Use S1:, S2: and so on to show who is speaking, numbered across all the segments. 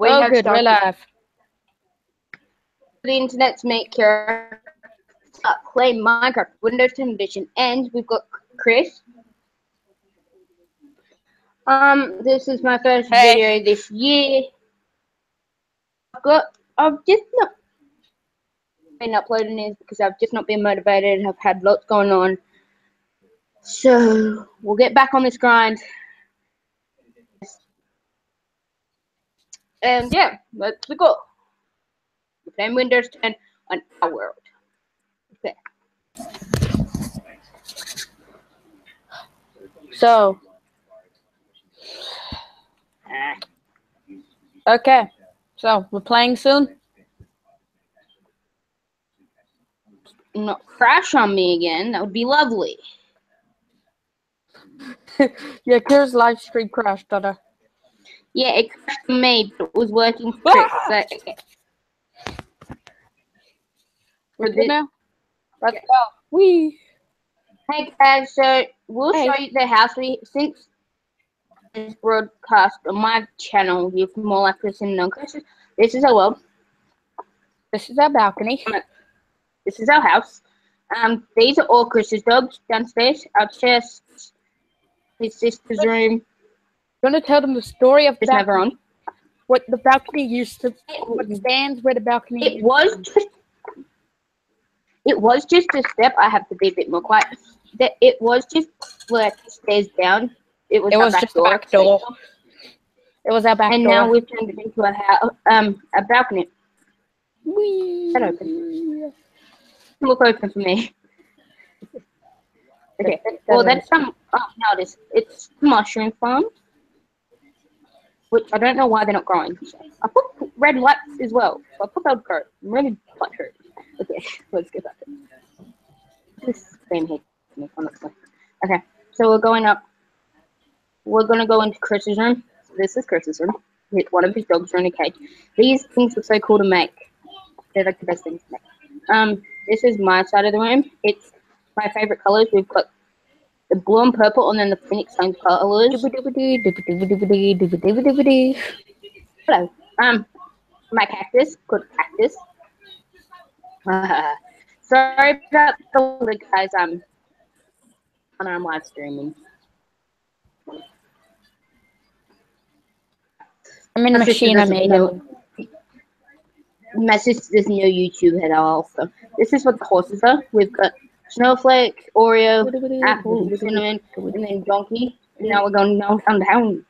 S1: We
S2: oh,
S1: have
S2: good. We're live.
S1: the internet's make Kira start playing Minecraft Windows 10 Edition, and we've got Chris. Um, this is my first
S2: Hey.
S1: video this year. I've got, I've just not been uploading these because I've just not been motivated. I've had lots going on. So we'll get back on this grind. And yeah, let's go. We're playing Windows 10 on our world. Okay.
S2: So, okay. So, we're playing soon.
S1: not crash on me again. That would be lovely.
S2: yeah, Kira's live stream crashed, it?
S1: Yeah, it crashed on me, but it was working for.
S2: Ah!
S1: So,
S2: We're good now? Let's go. Wee.
S1: Hey guys, so we'll
S2: Hey.
S1: show you the house we since this broadcast on my channel. You're more likely to see non Chris's. This is our world.
S2: This is our balcony.
S1: This is our house. Um, these are all Chris's dogs downstairs. Our chest, his sister's room.
S2: You want to tell them the story of that,
S1: never on.
S2: what the balcony used to, what stands where the balcony
S1: It was just. It was just a step. I have to be a bit more quiet. That it was just like stairs down. It was.
S2: It
S1: our
S2: was
S1: back
S2: just a back door. It was our back
S1: And
S2: door.
S1: now we've turned it into a house, um, a balcony.
S2: Wee.
S1: That open. Look open for me. Okay. Well, that's some. Oh, no, it is. It's mushroom farm. Which I don't know why they're not growing. I put red lights as well. So I put would grow. I'm really flattered. Okay, let's get back to. This thing here. Okay, so we're going up. We're gonna go into Chris's room. This is Chris's room. One of his dogs are in a cage. These things look so cool to make. They're like the best things to make. Um, this is my side of the room. It's my favorite colors. We've got the blue and purple, and then the phoenix stone colors. Hello. Um, my cactus, called cactus. sorry about the look, guys. Um, and I'm live streaming.
S2: I'm in a machine I
S1: doesn't
S2: made.
S1: know- My sister's new YouTube head also. This is what the horses are. We've got Snowflake, Oreo, Apple, Cinnamon, and then Donkey. And now we're going down, down, down.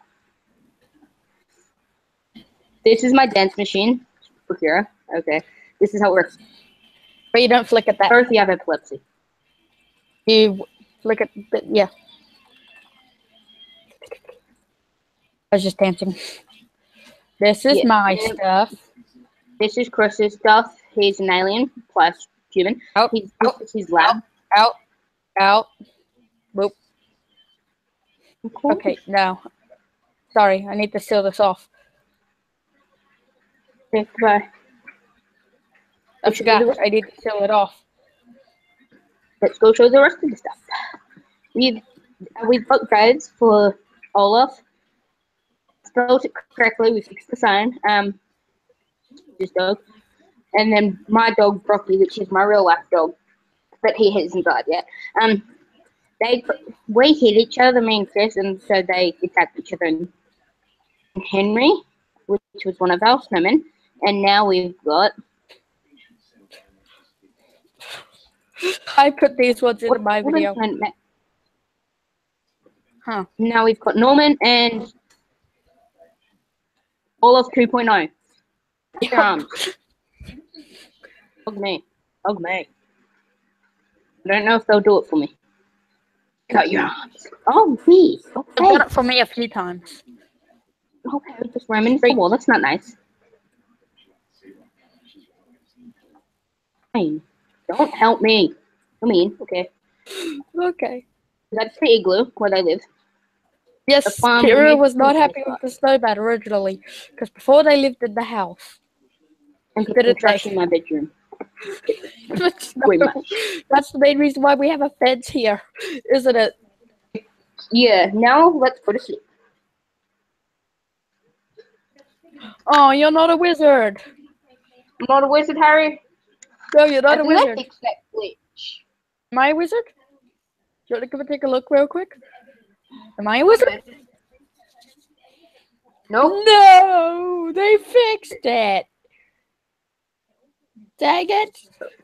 S1: This is my dance machine for Kira. Okay. This is how it works.
S2: But you don't flick at that.
S1: First, you have epilepsy.
S2: You flick at, the, yeah. I was just dancing. This is
S1: Yeah.
S2: my stuff.
S1: This is Chris's stuff. He's an alien plus human.
S2: Out,
S1: He's, this is his lab.
S2: Out, out. Whoop. Okay, no. Sorry, I need to seal this off.
S1: Okay, goodbye.
S2: I forgot. I need to seal it off.
S1: let's go show the rest of the stuff. We've we've got guides for Olaf. Spelled it correctly. We fixed the sign. Um, this dog, and then my dog Broccoli, which is my real life dog, but he hasn't died yet. Um, they we hit each other, me and Chris, and so they attacked each other. And Henry, which was one of our snowmen, and now we've got
S2: I put these ones in my video. Huh.
S1: Now we've got Norman and Olaf 2.0. Your arms. Hug me. Hug me. I don't know if they'll do it for me. Cut your arms. Oh, me.
S2: They've
S1: Okay.
S2: done it for me a few times.
S1: Okay, just ramming into the wall. That's not nice. Fine. Don't help me. I mean, Okay.
S2: Okay.
S1: That's the igloo where they live.
S2: Yes,
S1: The
S2: Kira was not happy with the snowman originally, because before they lived in the house.
S1: And
S2: Did
S1: put the
S2: it
S1: trash
S2: like-
S1: in my bedroom.
S2: That's That's the main reason why we have a fence here, isn't it?
S1: Yeah, now let's go to sleep.
S2: Oh, you're not a wizard.
S1: I'm not a wizard, Harry.
S2: No, you're not
S1: I
S2: a wizard.
S1: that.
S2: Am I a wizard? Do you want to come and take a look real quick? Am I a wizard?
S1: Nope.
S2: No, they fixed it. Dang it.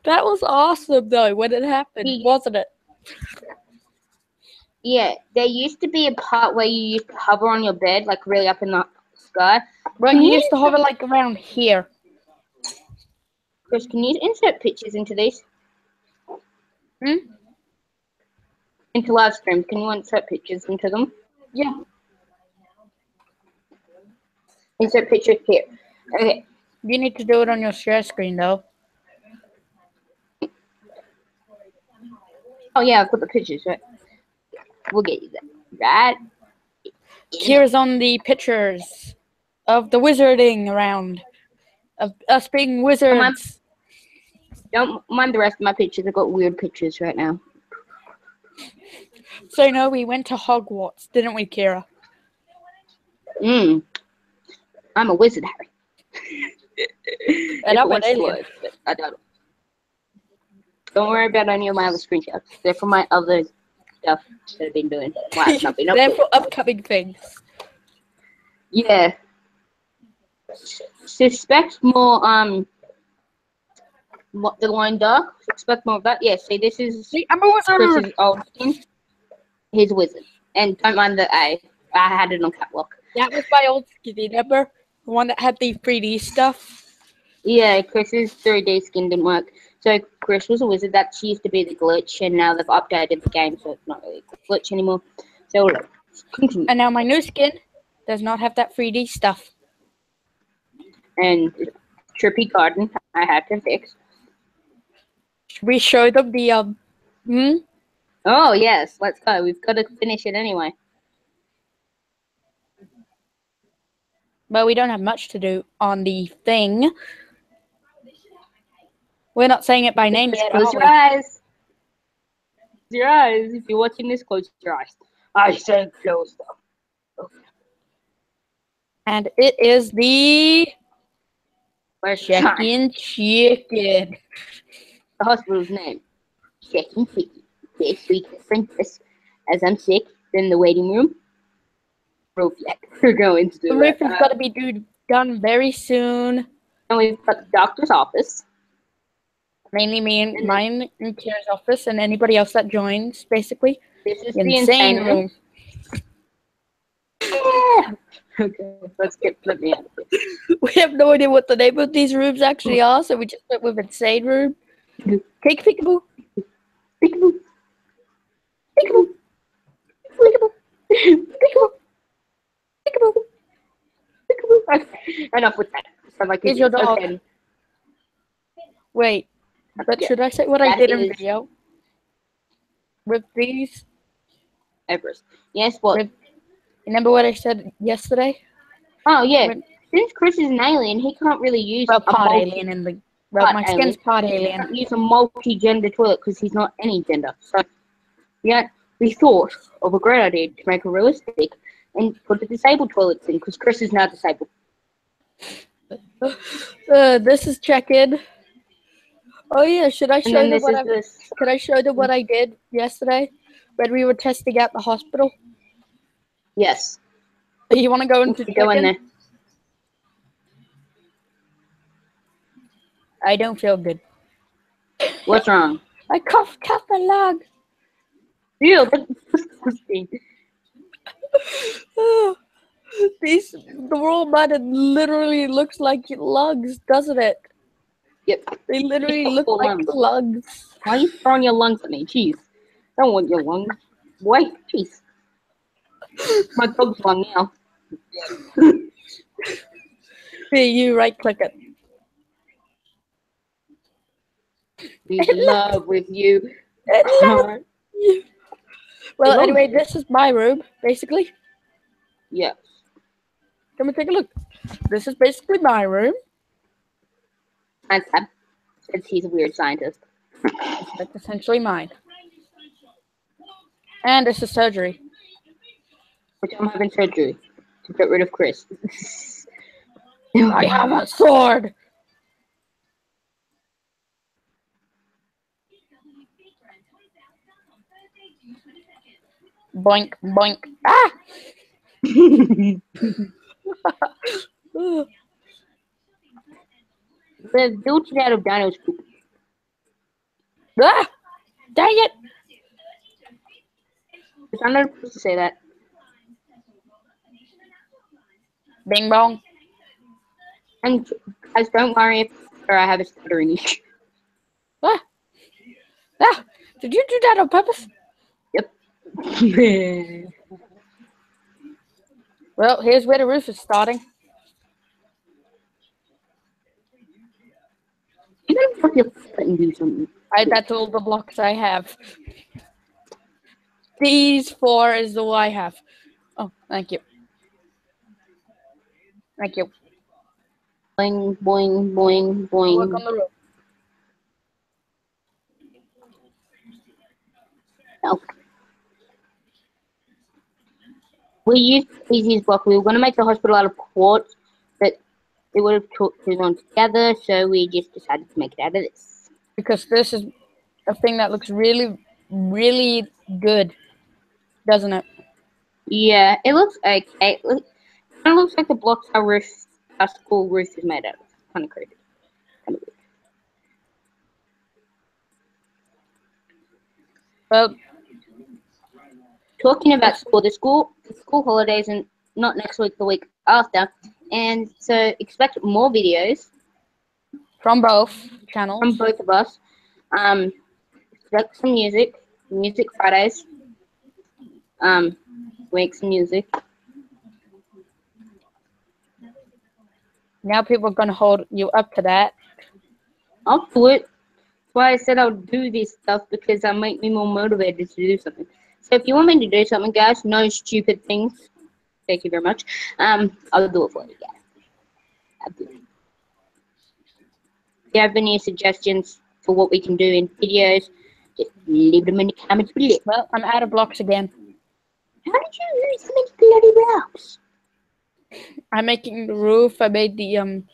S2: That was awesome though when it happened,
S1: Yeah.
S2: wasn't it?
S1: Yeah, there used to be a part where you used to hover on your bed, like really up in the sky. Can
S2: you
S1: you
S2: used to hover like around here.
S1: Chris, can you insert pictures into these?
S2: Hmm?
S1: Into live streams, can you insert pictures into them?
S2: Yeah.
S1: Insert pictures here. Okay.
S2: You need to do it on your share screen though.
S1: Oh yeah, I've got the pictures, right? We'll get you that. Right?
S2: Here's on the pictures of the wizarding around. Of us being wizards.
S1: Don't mind the rest of my pictures. I've got weird pictures right now.
S2: So no, we went to Hogwarts, didn't we, Kira?
S1: Mm. I'm a wizard, Harry.
S2: And I'm an alien.
S1: I don't. Don't worry about any of my other screenshots. They're for my other stuff that I've been doing. Why it's not been
S2: They're for upcoming things.
S1: Yeah. Suspect more um what the line dark. Suspect more of that. Yeah, see this is
S2: See, I'm a wizard.
S1: Chris's old skin. He's a wizard. And don't mind the A. I had it on catwalk.
S2: That was my old skinny number. The one that had the 3D stuff.
S1: Yeah, Chris's 3D skin didn't work. So Chris was a wizard. That she used to be the glitch, and now they've updated the game, so it's not really a glitch anymore. So continue.
S2: And now my new skin does not have that 3D stuff.
S1: And Trippy Garden, I had to fix.
S2: Should we show them the um hmm?
S1: Oh yes, let's go. We've got to finish it anyway.
S2: Well, we don't have much to do on the thing. We're not saying it by name
S1: Just
S2: yet.
S1: close
S2: are
S1: your
S2: we?
S1: eyes. Close your eyes. If you're watching this, close your eyes. I said close them.
S2: And it is the
S1: Where's
S2: check
S1: Sean?
S2: chicken.
S1: The hospital's name. Chicken Chicky. This week at Princess. As I'm sick, in the waiting room. Roof yet. We're going to do
S2: The roof has got to be do- done very soon.
S1: And we've got the doctor's office.
S2: Mainly me and mine in Kira's office and anybody else that joins, basically.
S1: This is
S2: The
S1: the
S2: insane room. Yeah.
S1: okay, let's get let me out of here.
S2: We have no idea what the name of these rooms actually are, so we just went with insane room. Take peekaboo.
S1: Peekaboo. Peekaboo. Peekaboo. Peekaboo. Peekaboo. Peekaboo. Enough with that. Sound like
S2: Here's your dog.
S1: Okay.
S2: Wait, but
S1: Yeah,
S2: should I say what I
S1: that
S2: did in video? With these?
S1: Everest. Yes, what?
S2: With- Remember what I said yesterday?
S1: Oh, yeah.
S2: when-
S1: Since Chris is an alien, he can't really use
S2: Well,
S1: a
S2: part
S1: multi-
S2: alien in the. Well,
S1: Pod
S2: my
S1: alien.
S2: skin's
S1: He
S2: alien.
S1: can't use a multi-gender toilet because he's not any gender. So, yeah, we thought of a great idea to make it realistic and put the disabled toilets in because Chris is now disabled.
S2: Uh, this is check in. Oh yeah, should I show them
S1: this
S2: I?
S1: this.
S2: Could I show them what I did yesterday when we were testing out the hospital?
S1: Yes.
S2: Oh, you want to go into
S1: Go in there.
S2: I don't feel good.
S1: What's wrong?
S2: I coughed up a lung.
S1: Ew, that's disgusting.
S2: These the roll button literally looks like lungs, doesn't it?
S1: Yep.
S2: They literally look like
S1: lungs. Why are you throwing your lungs at me? Jeez. Don't want your lungs. Wait, jeez. My dog's lung now.
S2: Here, you right click it.
S1: In love with you.
S2: In
S1: love.
S2: Well, anyway, this is my room, basically.
S1: Yes.
S2: Come and take a look. This is basically my room.
S1: Sam says he's a weird scientist.
S2: That's essentially mine. And this is surgery.
S1: Which I'm having surgery to get rid of Chris.
S2: I have a sword. Boink, boink. Ah! Ugh.
S1: the built it out of Daniel's poop.
S2: ah! Dang it!
S1: I'm not supposed to say that.
S2: Bing bong.
S1: And guys, don't worry if or I have a stuttering issue.
S2: Ah! Ah! Did you do that on purpose?
S1: you
S2: Well, here's where the roof is starting.
S1: Gotta fuck your foot and do something.
S2: I, that's all the blocks I have. These four is all I have. Oh, thank you. Thank you.
S1: Boing, boing, boing,
S2: Work
S1: boing.
S2: on the roof.
S1: No. We used easiest block. We were gonna make the hospital out of quartz, it would have took too long together, so we just decided to make it out of this.
S2: Because this is a thing that looks really, really good. Doesn't it?
S1: Yeah, it looks okay. It look- kind of looks like the blocks our roof, our school roof is made out of. Kind of crazy. Kind of weird.
S2: Well,
S1: Talking about school, the school the school holidays and not next week, the week after, and so expect more videos
S2: from both channels.
S1: from both of us. Um, expect some music, music Fridays. Um, make some music.
S2: Now people are going to hold you up to that.
S1: I'll do it. That's why I said I'll do this stuff because that make me more motivated to do something. So if you want me to do something, guys, no stupid things. Thank you very much. Um, I'll do it for you guys. If you have any suggestions for what we can do in videos, just leave them in the comments below.
S2: Well, I'm out of blocks again.
S1: How did you lose so many bloody blocks?
S2: I'm making the roof. I made the um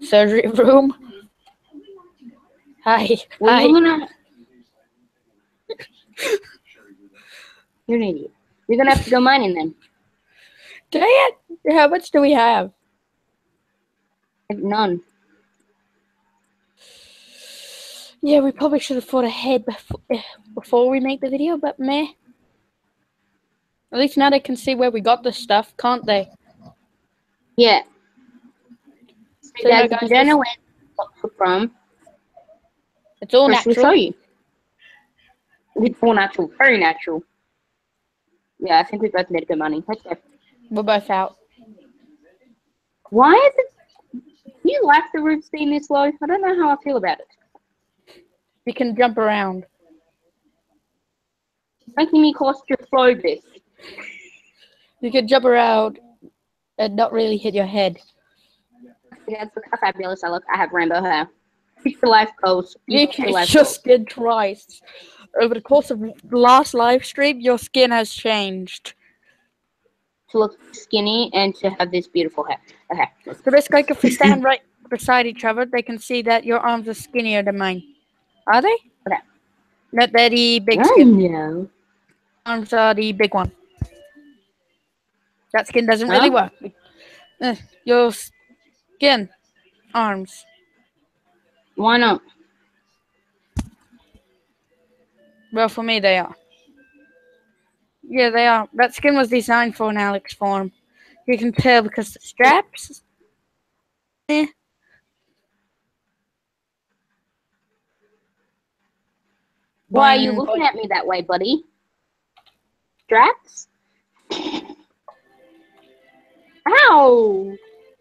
S2: surgery room. Hi.
S1: Well,
S2: Hi.
S1: you're gonna. You're an idiot. You're gonna have to go mining then.
S2: Dang it! How much do we have?
S1: None.
S2: Yeah, we probably should have thought ahead before, eh, before we make the video, but meh. At least now they can see where we got this stuff, can't they?
S1: Yeah. So,
S2: So
S1: guys, don't know where are from,
S2: It's all
S1: will show
S2: natural.
S1: you. It's all natural, very natural. Yeah, I think we both need good money. Let's go.
S2: We're both out.
S1: Why is it? Do you like the roof being this low? I don't know how I feel about it.
S2: You can jump around.
S1: It's making me claustrophobic.
S2: You can jump around and not really hit your head.
S1: Yeah, look how fabulous I look. I have rainbow hair. Future life goals.
S2: You can
S1: life
S2: your
S1: goals.
S2: skin twice. Over the course of the last live stream, your skin has changed.
S1: To look skinny and to have this beautiful hair. Okay.
S2: So basically, like if we stand right beside each other, they can see that your arms are skinnier than mine. Are they?
S1: Okay.
S2: Not that the big
S1: I
S2: skin
S1: know.
S2: arms are the big one. That skin doesn't really work. Uh, your skin, arms.
S1: Why not?
S2: Well, for me, they are. Yeah, they are. That skin was designed for an Alex form. You can tell because the straps. Eh.
S1: Why are you looking at me that way, buddy? Straps? Ow!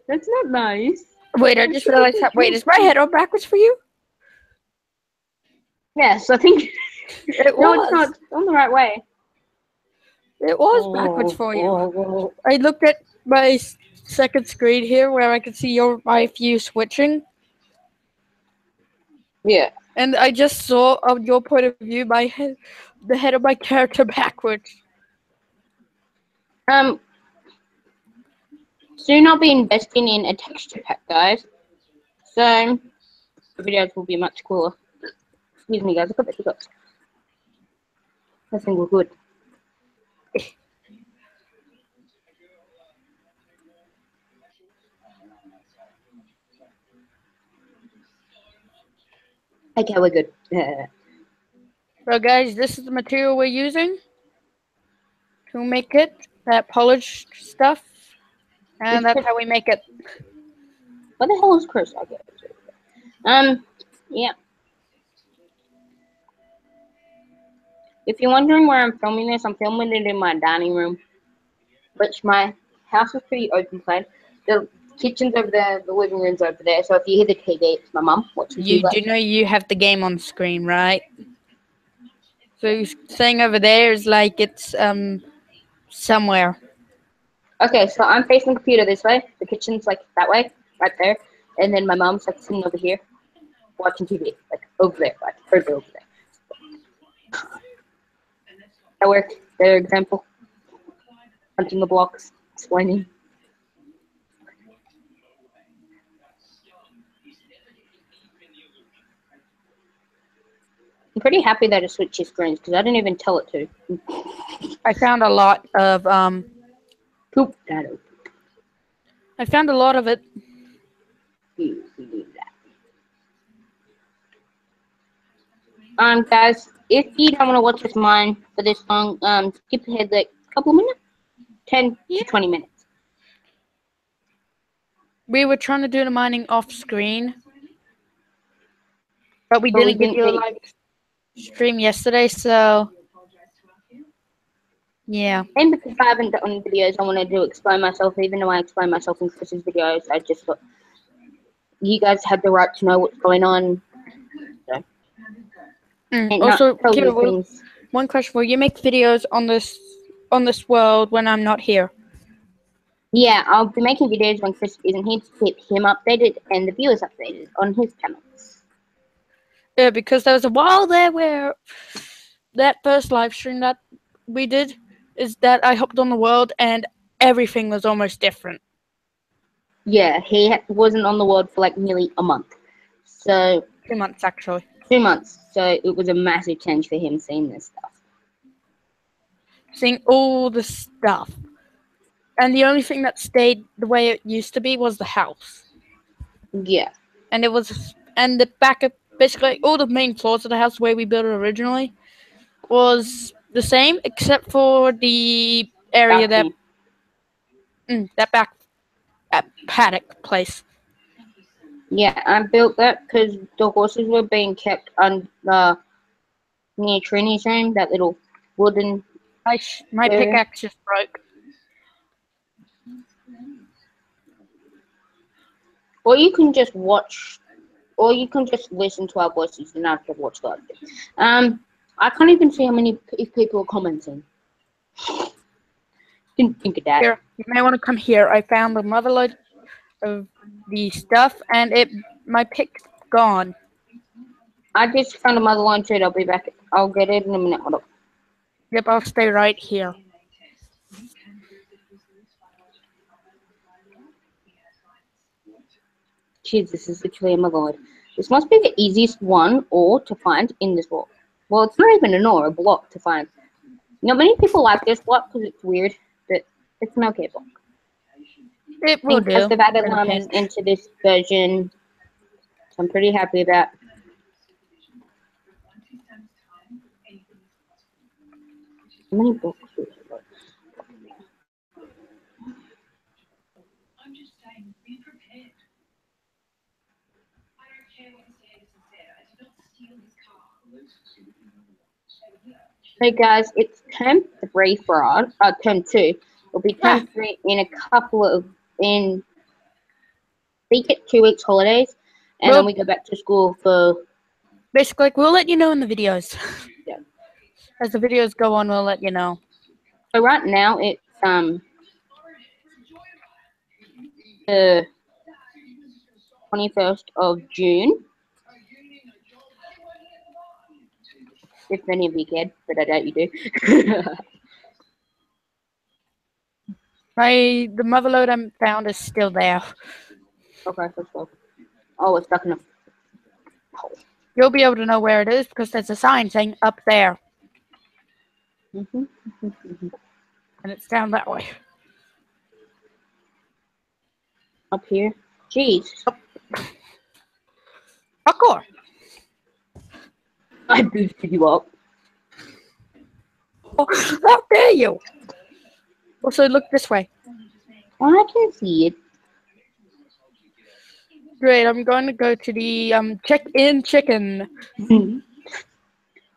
S1: That's not nice.
S2: Wait, I just realized. How, wait, is my head on backwards for you?
S1: Yes, I think.
S2: It
S1: no,
S2: was.
S1: it's not. It's on the right way.
S2: It was backwards for you.
S1: you.
S2: I looked at my second screen here where I could see your my view switching,
S1: Yeah.
S2: and I just saw on your point of view my head, the head of my character backwards.
S1: Um. soon I'll be investing in a texture pack, guys. So the videos will be much cooler. Excuse me, guys. I got the hiccups. I think we're good. Okay, we're good.
S2: So guys, this is the material we're using to make it, that polished stuff. And that's how we make it.
S1: What the hell is Chris? Okay. Um, yeah. If you're wondering where I'm filming this, I'm filming it in my dining room, which my house is pretty open plan. The kitchen's over there, the living room's over there. So if you hear the TV, it's my mum watching
S2: You
S1: TV.
S2: do know you have the game on screen, right? So saying over there is like it's um somewhere.
S1: Okay, so I'm facing the computer this way. The kitchen's like that way, right there, and then my mom's like sitting over here, watching TV, like over there, like further over there. That worked. Their example. Hunting the blocks, explaining. I'm pretty happy that it switches screens because I didn't even tell it to.
S2: I found a lot of um
S1: Poop that open.
S2: I found a lot of it.
S1: You need that. Um, guys, if you don't want to watch this mine for this long, um, skip ahead like a couple of minutes, ten
S2: Yeah.
S1: to twenty minutes.
S2: We were trying to do the mining off screen. But we
S1: But
S2: didn't get
S1: didn't
S2: you a live stream yesterday, so yeah.
S1: And because I haven't done videos, I wanted to explain myself. Even though I explain myself in Chris's videos, I just thought you guys had the right to know what's going on.
S2: Mm,
S1: And
S2: Also, Kira, will- one question: Will you make videos on this on this world when I'm not here?
S1: Yeah, I'll be making videos when Chris isn't here to keep him updated and the viewers updated on his channels.
S2: Yeah, because there was a while there where that first live stream that we did is that I hopped on the world and everything was almost different.
S1: Yeah, he wasn't on the world for like nearly a month. So
S2: Two months actually.
S1: two months. So it was a massive change for him seeing this stuff.
S2: Seeing all the stuff. And the only thing that stayed the way it used to be was the house.
S1: Yeah.
S2: And it was and the back of basically all the main floors of the house where we built it originally was the same except for the area that mm, that back that paddock place.
S1: Yeah, I built that because the horses were being kept on uh, near Trini's room, that little wooden.
S2: My sh- my
S1: Yeah.
S2: pickaxe just broke.
S1: Or you can just watch, or you can just listen to our voices and not have to watch thing. Um, I can't even see how many p- people are commenting. Didn't think of that.
S2: Here, you may want to come here. I found the motherload of the stuff, and it my pick's gone.
S1: I just found a mother line trade. I'll be back. I'll get it in a minute. Hold up.
S2: Yep, I'll stay right here.
S1: This is literally a mother line. This must be the easiest one or to find in this world. Well, it's not even an ore, a block to find. You know, many people like this block because it's weird, but it's an okay block.
S2: It will do.
S1: they've added
S2: for the
S1: llamas
S2: pin.
S1: into this version. So I'm pretty happy about. How many books? is it?
S3: I'm just saying, be prepared. I don't care what Sanders has said. I did not steal his car.
S1: Hey guys, it's term three for us. Uh, term two. It'll be term three in a couple of in. We get two weeks holidays, and
S2: Well-
S1: then we go back to school for.
S2: Basically, we'll let you know in the videos.
S1: Yeah.
S2: As the videos go on, we'll let you know.
S1: So right now it's um. The twenty first of June. If any of you cared, but I doubt you do.
S2: My the mother load I found is still there.
S1: Okay, let's go. Oh, it's stuck in a hole.
S2: You'll be able to know where it is because there's a sign saying up there,
S1: hmm
S2: and it's down that way.
S1: Up here. Jeez.
S2: Parkour.
S1: I boosted you up.
S2: Oh, how dare you? Also, look this way.
S1: I can see it.
S2: Great. I'm going to go to the um check-in chicken.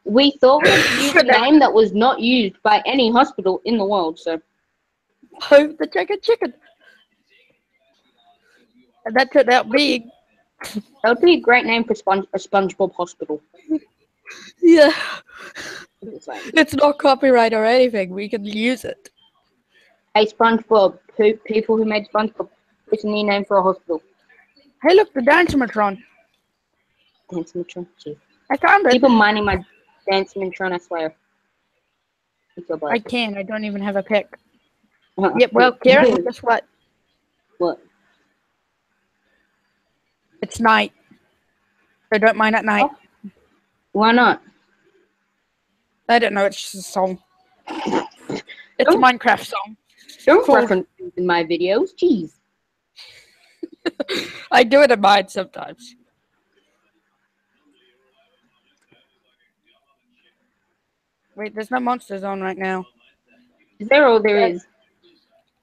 S1: we thought we'd use a name that was not used by any hospital in the world, so
S2: Oh, the chicken chicken. And that turned out being
S1: that would be a great name for Sponge a SpongeBob hospital.
S2: yeah.
S1: It's like,
S2: It's not copyright or anything. We can use it.
S1: hey, SpongeBob, who, people who made SpongeBob, it's a new name for a hospital.
S2: Hey, look, the dance matron.
S1: Dance Matron. Jeez.
S2: I found it.
S1: Keep on minding my Dance Matron, I swear.
S2: I
S1: blood.
S2: can. I don't even have a pick.
S1: Uh-uh.
S2: Yep. Well, Karen, guess what?
S1: What?
S2: It's night. So don't mind at night. Oh.
S1: Why not?
S2: I don't know. It's just a song. It's a
S1: Don't-
S2: Minecraft song.
S1: Don't
S2: Cool.
S1: reference in my videos. Jeez.
S2: I do it in mine sometimes. Wait, there's no monsters on right now.
S1: Is there or there is?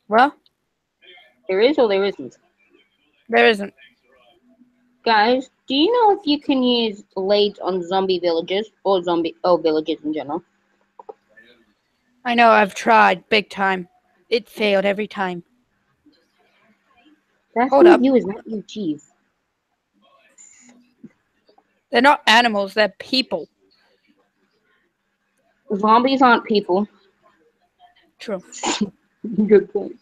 S2: Well,
S1: There is or there isn't?
S2: there isn't.
S1: Guys, do you know if you can use leads on zombie villages or zombie oh villages in general?
S2: I know. I've tried big time. It failed every time.
S1: That's
S2: Hold up.
S1: you, is not you, cheese.
S2: They're not animals. They're people.
S1: Zombies aren't people.
S2: True.
S1: Good point.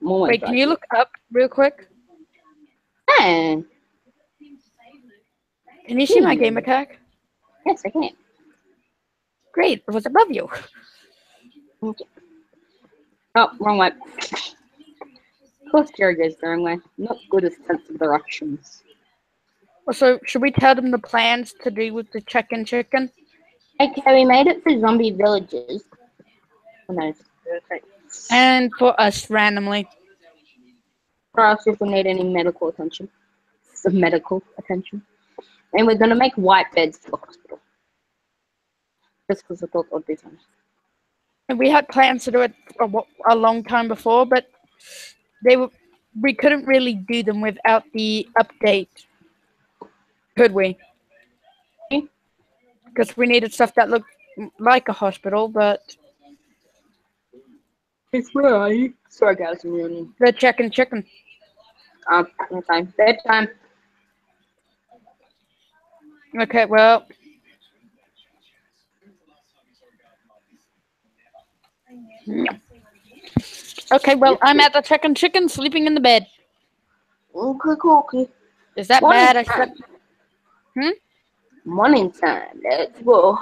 S2: Wait, can you look up real quick?
S1: Yeah.
S2: Can you see my game attack?
S1: Yes, I can.
S2: Great. It was above you.
S1: Okay. Oh, wrong way. Of course, Jerry goes the wrong way. Not good at sense of directions.
S2: So, should we tell them the plans to do with the chicken chicken?
S1: Okay, we made it for zombie villages. Oh, no.
S2: And for us randomly.
S1: For us, if we need any medical attention. Some medical attention. And we're going to make white beds for the hospital. Just because I thought that'd be fun.
S2: And we had plans to do it a, a long time before, but they were we couldn't really do them without the update. Could we? Because we needed stuff that looked like a hospital, but
S1: It's right. Sorry, guys, I'm ruining.
S2: the chicken chicken.
S1: Um, okay. Bedtime.
S2: Okay, well, okay, well, I'm at the chicken chicken sleeping in the bed.
S1: Okay, cool, okay.
S2: Is that
S1: Morning
S2: bad? I
S1: time.
S2: slept. Hmm?
S1: Morning time. Let's go.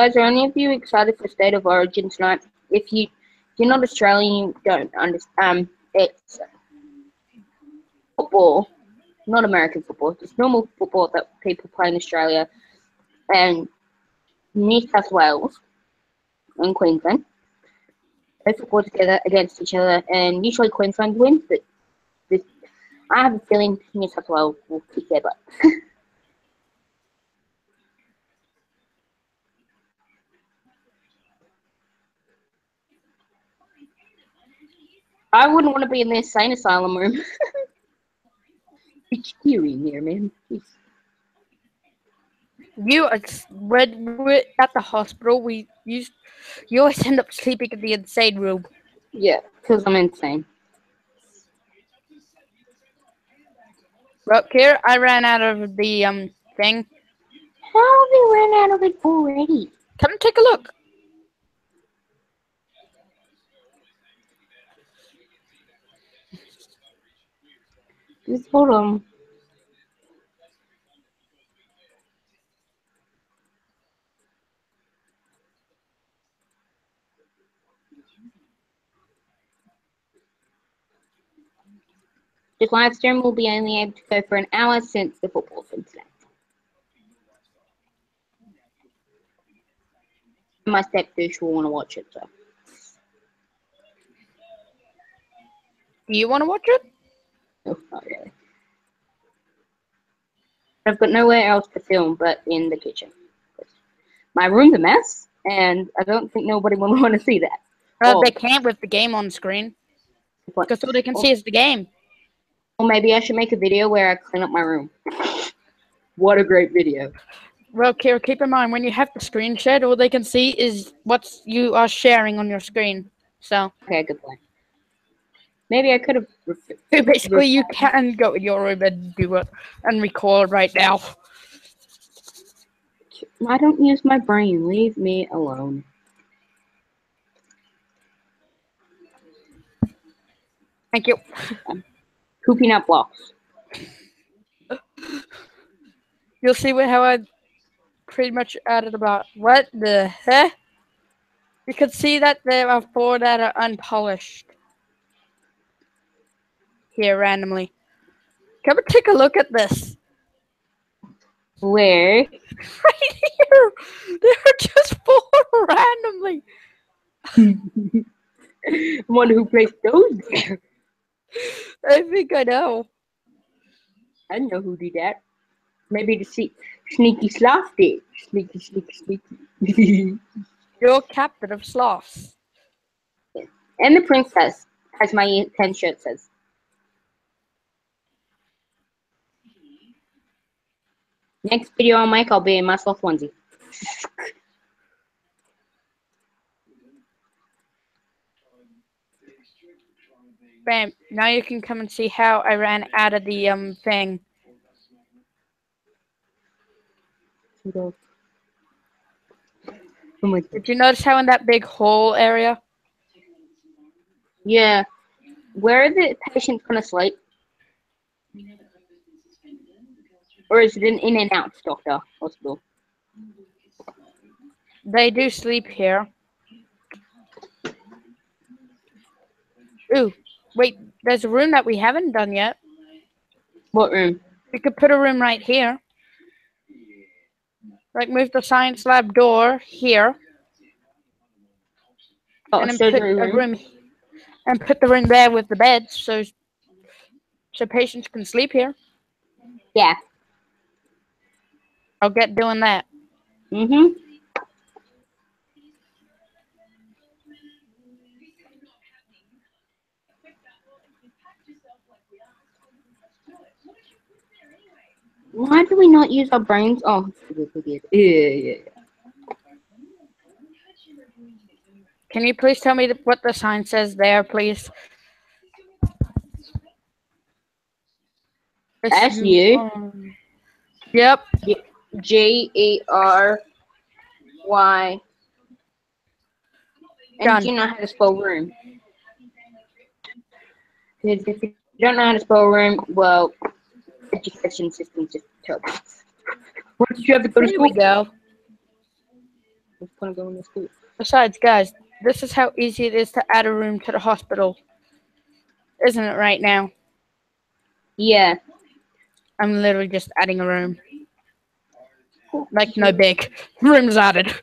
S1: Guys, are any of you excited for State of Origin tonight? If you, if you're not Australian, you don't understand. Um, it's football, not American football. It's normal football that people play in Australia and New South Wales and Queensland. Play football together against each other, and usually Queensland wins. But this, I have a feeling New South Wales will kick their butt. I wouldn't want to be in the insane asylum room. it's eerie in here, man. Jeez.
S2: You when we're at the hospital. We used you always end up sleeping in the insane room.
S1: Yeah, because I'm insane.
S2: Well, here I ran out of the um thing.
S1: How have you ran out of it already?
S2: Come take a look.
S1: Just hold on. This live stream will be only able to go for an hour since the football's been snapped. My stepfish will want to watch it, so.
S2: Do you want to watch it?
S1: No, not really. I've got nowhere else to film but in the kitchen. My room's a mess, and I don't think nobody will want to see that.
S2: Uh,
S1: Oh.
S2: They can't with the game on screen because all they can see is the game.
S1: Or maybe I should make a video where I clean up my room. What a great video.
S2: Well, Kira, keep in mind when you have the screen shared, all they can see is what you are sharing on your screen. So
S1: Okay, good point. Maybe I could have.
S2: so basically, you can go in your room and do it and record right now.
S1: I don't use my brain. Leave me alone.
S2: Thank you.
S1: Pooping up blocks.
S2: You'll see what, how I pretty much added about what the heck. You can see that there are four that are unpolished here randomly. Come and take a look at this.
S1: Where?
S2: Right here. There are just four randomly.
S1: Wonder who placed those there.
S2: I think I know.
S1: I know who did that. Maybe the se- sneaky sloth did. Sneaky, sneaky, sneaky.
S2: You're captain of sloths.
S1: and the princess, has my 10 shirt says. Next video on Mike, I'll be in my sloth onesie.
S2: Bam. Now you can come and see how I ran out of the um thing.
S1: Oh my
S2: Did you notice how in that big hole area?
S1: Yeah. Where are the patients gonna sleep? Or is it an in and out doctor hospital?
S2: They do sleep here. Ooh, wait, there's a room that we haven't done yet.
S1: What room?
S2: We could put a room right here. Like move the science lab door here
S1: Oh,
S2: and then put
S1: surgery
S2: a
S1: room.
S2: room and put the room there with the beds so so patients can sleep here.
S1: Yeah.
S2: I'll get doing that.
S1: Mm-hmm. Why do we not use our brains? Oh, forget, forget. Yeah, yeah, yeah.
S2: Can you please tell me what the sign says there, please?
S1: That's you.
S2: Um, Yep.
S1: G E R Y. And do you know how to spell room? if you don't know how to spell room, well, education system just terrible. What did you have to go to school?
S2: we go.
S1: Who's gonna go into school?
S2: Besides, guys, this is how easy it is to add a room to the hospital. Isn't it right now?
S1: Yeah.
S2: I'm literally just adding a room. Like, no big. Room's added.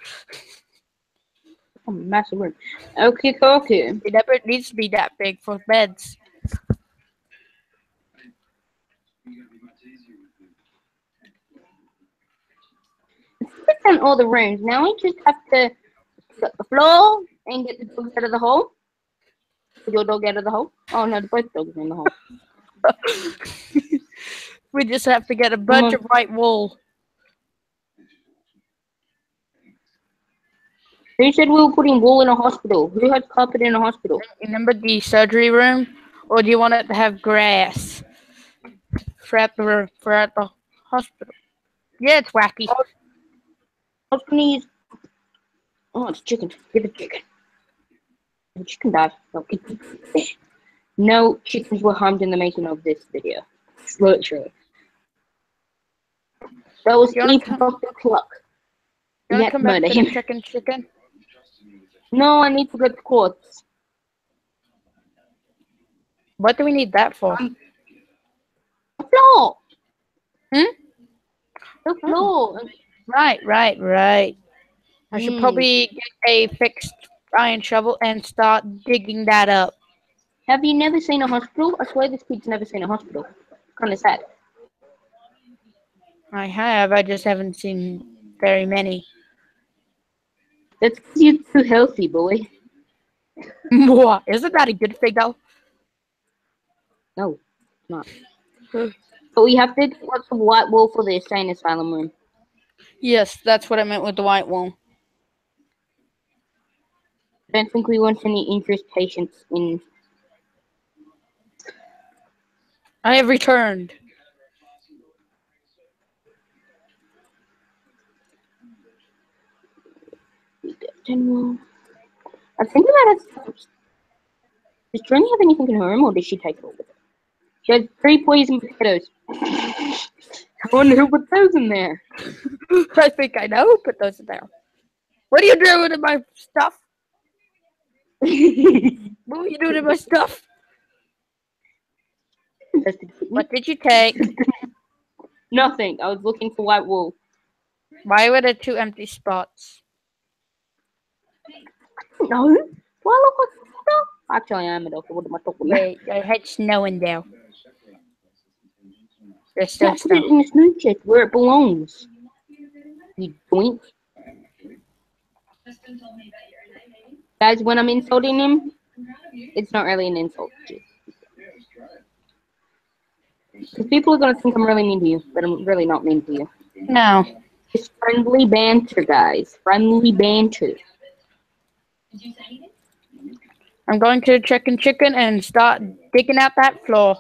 S1: Oh, massive room. Okay, okay.
S2: It never needs to be that big for beds.
S1: Click on all the rooms. Now we just have to get the floor and get the dogs out of the hole. Get Your dog out of the hole. Oh no, both dogs are in the hole.
S2: we just have to get a bunch of white wool.
S1: Who said we were putting wool in a hospital? Who had carpet in a hospital?
S2: Remember the surgery room? Or do you want it to have grass throughout the room, throughout the hospital? Yeah, it's wacky.
S1: I was gonna use. Oh, it's chicken. Give it chicken. The chicken died. No, no chickens were harmed in the making of this video. Literally. That was
S2: You wanna
S1: Eve. Cluck.
S2: You want to come back to the chicken chicken?
S1: No, I need to get quartz.
S2: What do we need that for?
S1: Um, The floor.
S2: Hmm?
S1: The floor.
S2: Right, right, right. I should
S1: Hmm.
S2: probably get a fixed iron shovel and start digging that up.
S1: Have you never seen a hospital? I swear this kid's never seen a hospital. Kind of sad.
S2: I have. I just haven't seen very many.
S1: That's you're too healthy, boy.
S2: Mwah. Isn't that a good thing, though?
S1: No, not. But we have to watch the white wall for the insane asylum room.
S2: Yes, that's what I meant with the white wall.
S1: I don't think we want any injured patients in.
S2: I have returned.
S1: I think about it. Does Trini have anything in her room, or did she take it all with her? She has three poison potatoes. I wonder who put those in there.
S2: I think I know. who Put those in there. What are you doing to my stuff? What are you doing to my stuff? What did you take?
S1: Nothing. I was looking for white wool.
S2: Why were there two empty spots?
S1: No. Do I look like a doctor? Actually, I am a doctor. What am I talking about?
S2: Wait, I had snow in there. There's still
S1: Yeah, put it in the snow check where it belongs. You doink.
S3: Justin told me about your name, maybe.
S1: Guys, when I'm insulting him,
S3: I'm proud of you.
S1: it's not really an insult. Because people are going to think I'm really mean to you, but I'm really not mean to you.
S2: No.
S1: It's friendly banter, guys. Friendly banter.
S3: Did you say anything?
S2: I'm going to chicken chicken and start digging out that floor.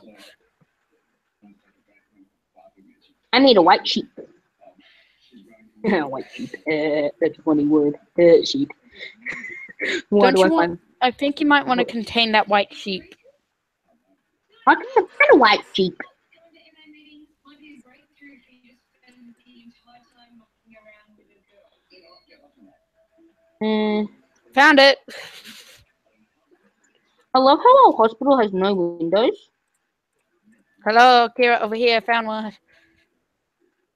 S1: I need a white sheep. white sheep. Uh, that's a funny word. Uh, sheep. Why do I
S2: want- I think you might want to contain that white sheep.
S1: I can't find a white sheep.
S3: Going to MA meetings might be a breakthrough if you just spend the entire time walking around with a girl.
S2: Found it.
S1: I love how our hospital has no windows.
S2: Hello, Kira, over here. Found one.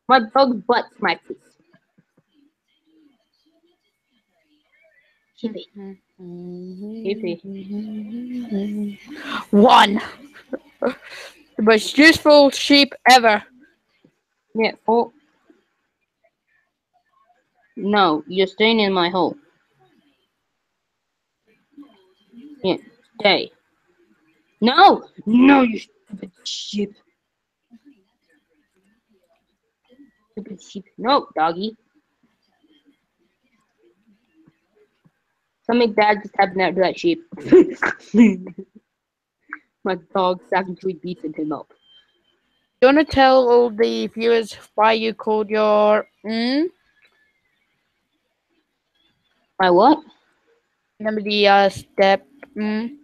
S1: My dog's butt's my face. Chippy.
S2: One. The most useful sheep ever.
S1: Yeah, oh. No, you're staying in my hole. Yeah, stay. No! No, you stupid sheep. Stupid sheep. No, doggy. Something bad just happened out to that sheep. my dog savagely beating him up.
S2: You want to tell all the viewers why you called your mm?
S1: My what?
S2: Remember the uh, step mm?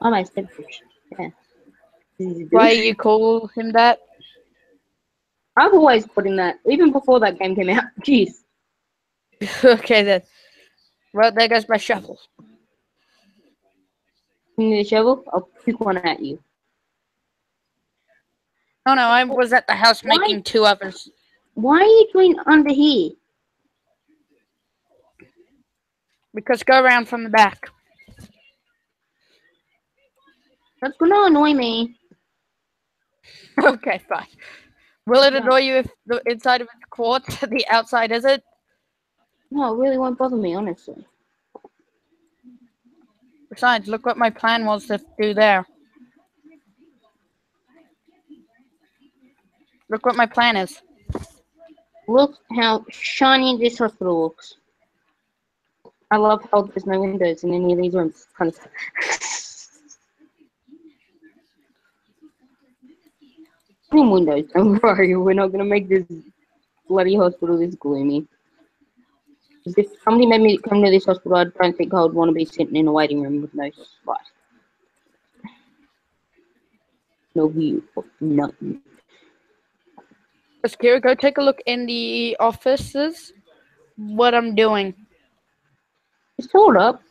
S1: Oh, my stepfish. Yeah.
S2: Why you call him that?
S1: I've always put in that, even before that game came out. Jeez.
S2: okay then. Well, there goes my shovel.
S1: You need a shovel? I'll pick one at you.
S2: Oh no, I was at the house
S1: Why?
S2: making two ovens.
S1: Why are you going under here?
S2: Because go around from the back.
S1: That's gonna annoy me.
S2: Okay, fine. Will it annoy you if the inside of it's quartz and the outside isn't?
S1: No, it really won't bother me, honestly.
S2: Besides, look what my plan was to do there. Look what my plan is.
S1: Look how shiny this hospital looks. I love how there's no windows in any of these rooms. Any windows? Don't worry, we're not gonna make this bloody hospital this gloomy. If somebody made me come to this hospital, I don't think I would want to be sitting in a waiting room with no light. no view, nothing.
S2: Let's go, go take a look in the offices. What I'm doing.
S1: It's hold up.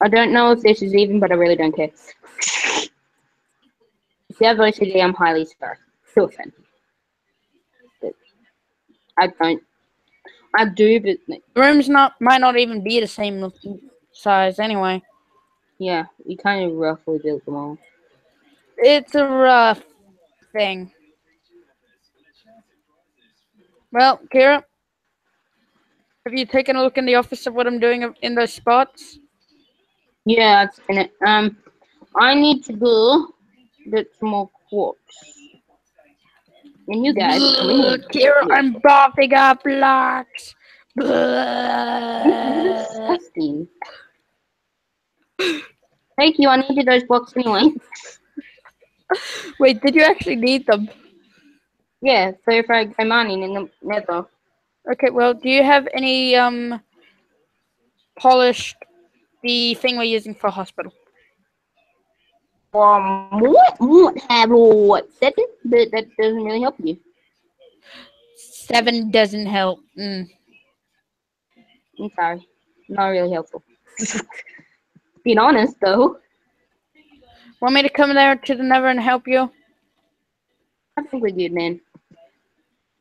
S1: I don't know if this is even, but I really don't care. Have I'm highly offended. I don't. I do, but
S2: The room's not might not even be the same size anyway.
S1: yeah, we kind of roughly built them all.
S2: It's a rough thing. Well, Kira, have you taken a look in the office of what I'm doing in those spots?
S1: Yeah, I've seen it. Um, I need to go get some more quartz. And you guys, in.
S2: I'm buffing up blocks.
S1: This is
S2: Ugh.
S1: disgusting. Thank you. I needed those blocks anyway.
S2: Wait, did you actually need them?
S1: Yeah, so if I go mining in the nether.
S2: Okay, well, do you have any um polished the thing we're using for hospital?
S1: Um, what? What have what? Second? But that doesn't really help you.
S2: Seven doesn't help. Mm.
S1: I'm sorry. Not really helpful. Being honest, though,
S2: Want me to come there to the Nether and help you?
S1: I think we're good, man.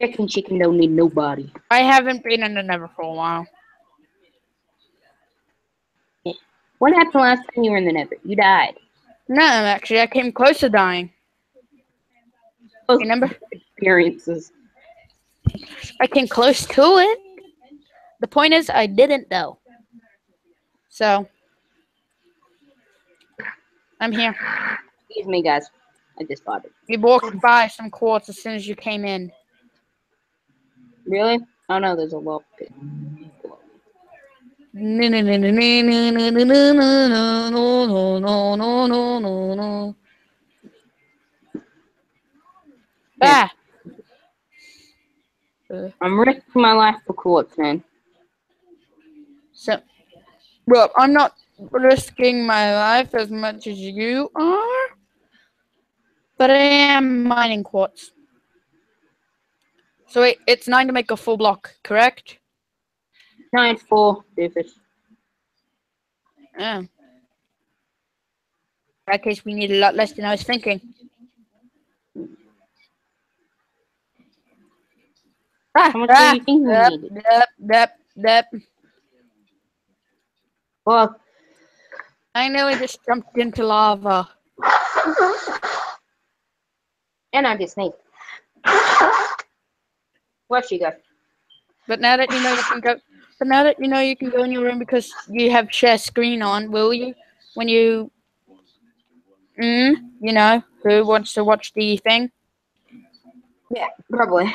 S1: Chicken chicken don't need nobody.
S2: I haven't been in the Nether for a while.
S1: What happened last time you were in the nether? You died.
S2: No, actually, I came close to dying.
S1: Both
S2: Remember?
S1: experiences.
S2: I came close to it. The point is, I didn't though. So, I'm here.
S1: Excuse me, guys. I just thought it.
S2: You walked by some quartz as soon as you came in.
S1: Really? Oh no, there's a lot. pit.
S2: Ah,
S1: I'm risking my life for quartz, man.
S2: so, well, I'm not risking my life as much as you are, but I am mining quartz. So wait, it's nine to make a full block, correct?
S1: Nine four, doofus.
S2: Yeah. In that case, we need a lot less than I was thinking. Ah,
S1: How much
S2: ah,
S1: do you think we
S2: yep,
S1: needed?
S2: yep, yep, yep.
S1: Well,
S2: I nearly just jumped into lava.
S1: and I just sneezed. Where she go?
S2: But now that you know you can go, but now that you know you can go in your room because you have share screen on, will you? When you, mm, you know, who wants to watch the thing?
S1: Yeah, probably.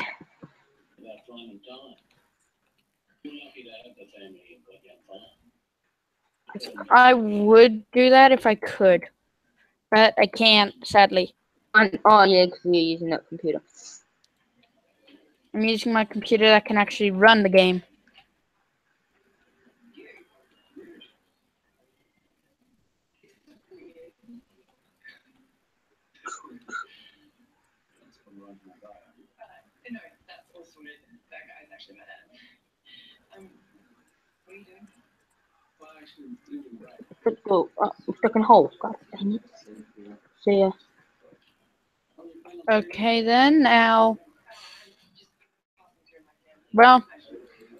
S2: I would do that if I could, but I can't, sadly.
S1: And, oh yeah, because you're using that computer.
S2: I'm using my computer that can actually run the game.
S3: No, that's all sorted. That guy's actually my dad. Um, what are you doing?
S1: Let's go. Oh, I'm stuck in a hole. God dang it. See ya.
S2: Okay, then now. Well,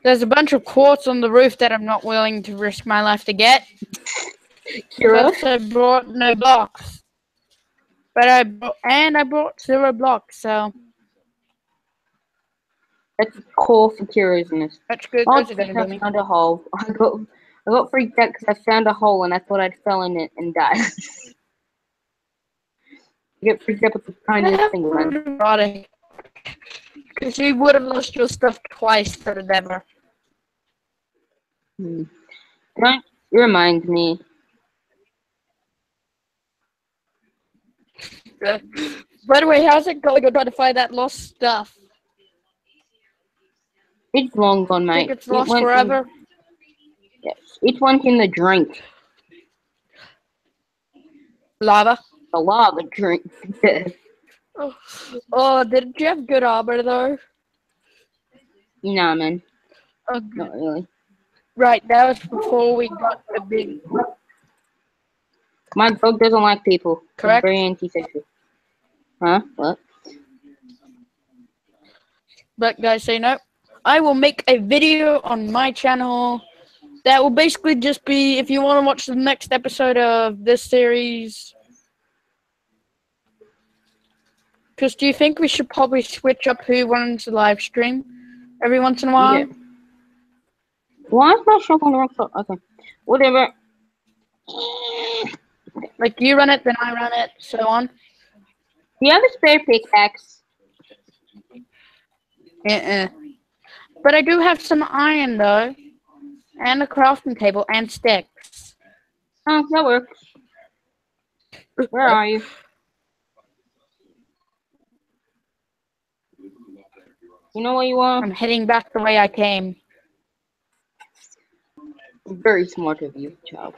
S2: there's a bunch of quartz on the roof that I'm not willing to risk my life to get.
S1: Kira?
S2: I brought no blocks. But I brought, and I brought zero blocks, so
S1: That's a call for Kira, isn't it?
S2: that's good.
S1: Oh, I found a hole. I got, I got freaked out because I found a hole and I thought I'd fell in it and died. you get freaked out with the tiniest thing, man.
S2: Because you would have lost your stuff twice to the nether.
S1: Hmm. Don't remind me.
S2: By the way, how's it going? I'm trying to find that lost stuff.
S1: It's long gone, mate.
S2: it's
S1: It
S2: lost
S1: in-
S2: forever.
S1: Yes, it went in the drink.
S2: Lava.
S1: The lava drink.
S2: Oh, oh did you have good armor though?
S1: nah, man.
S2: Oh,
S1: Not really.
S2: right, that was before we got the big.
S1: My dog doesn't like people. He's
S2: Correct.
S1: very antisocial. Huh? What?
S2: But guys, so you know, I will make a video on my channel that will basically just be if you want to watch the next episode of this series. Because do you think we should probably switch up who runs the live stream every once in a while?
S1: Yeah. Why is my shop on the wrong foot? Okay. Whatever.
S2: Like you run it, then I run it, so on.
S1: Do you have a spare pickaxe?
S2: Uh-uh. But I do have some iron though, and a crafting table and sticks.
S1: Oh, that works. Where are you? You know what you are?
S2: I'm heading back the way I came.
S1: Very smart of you, child.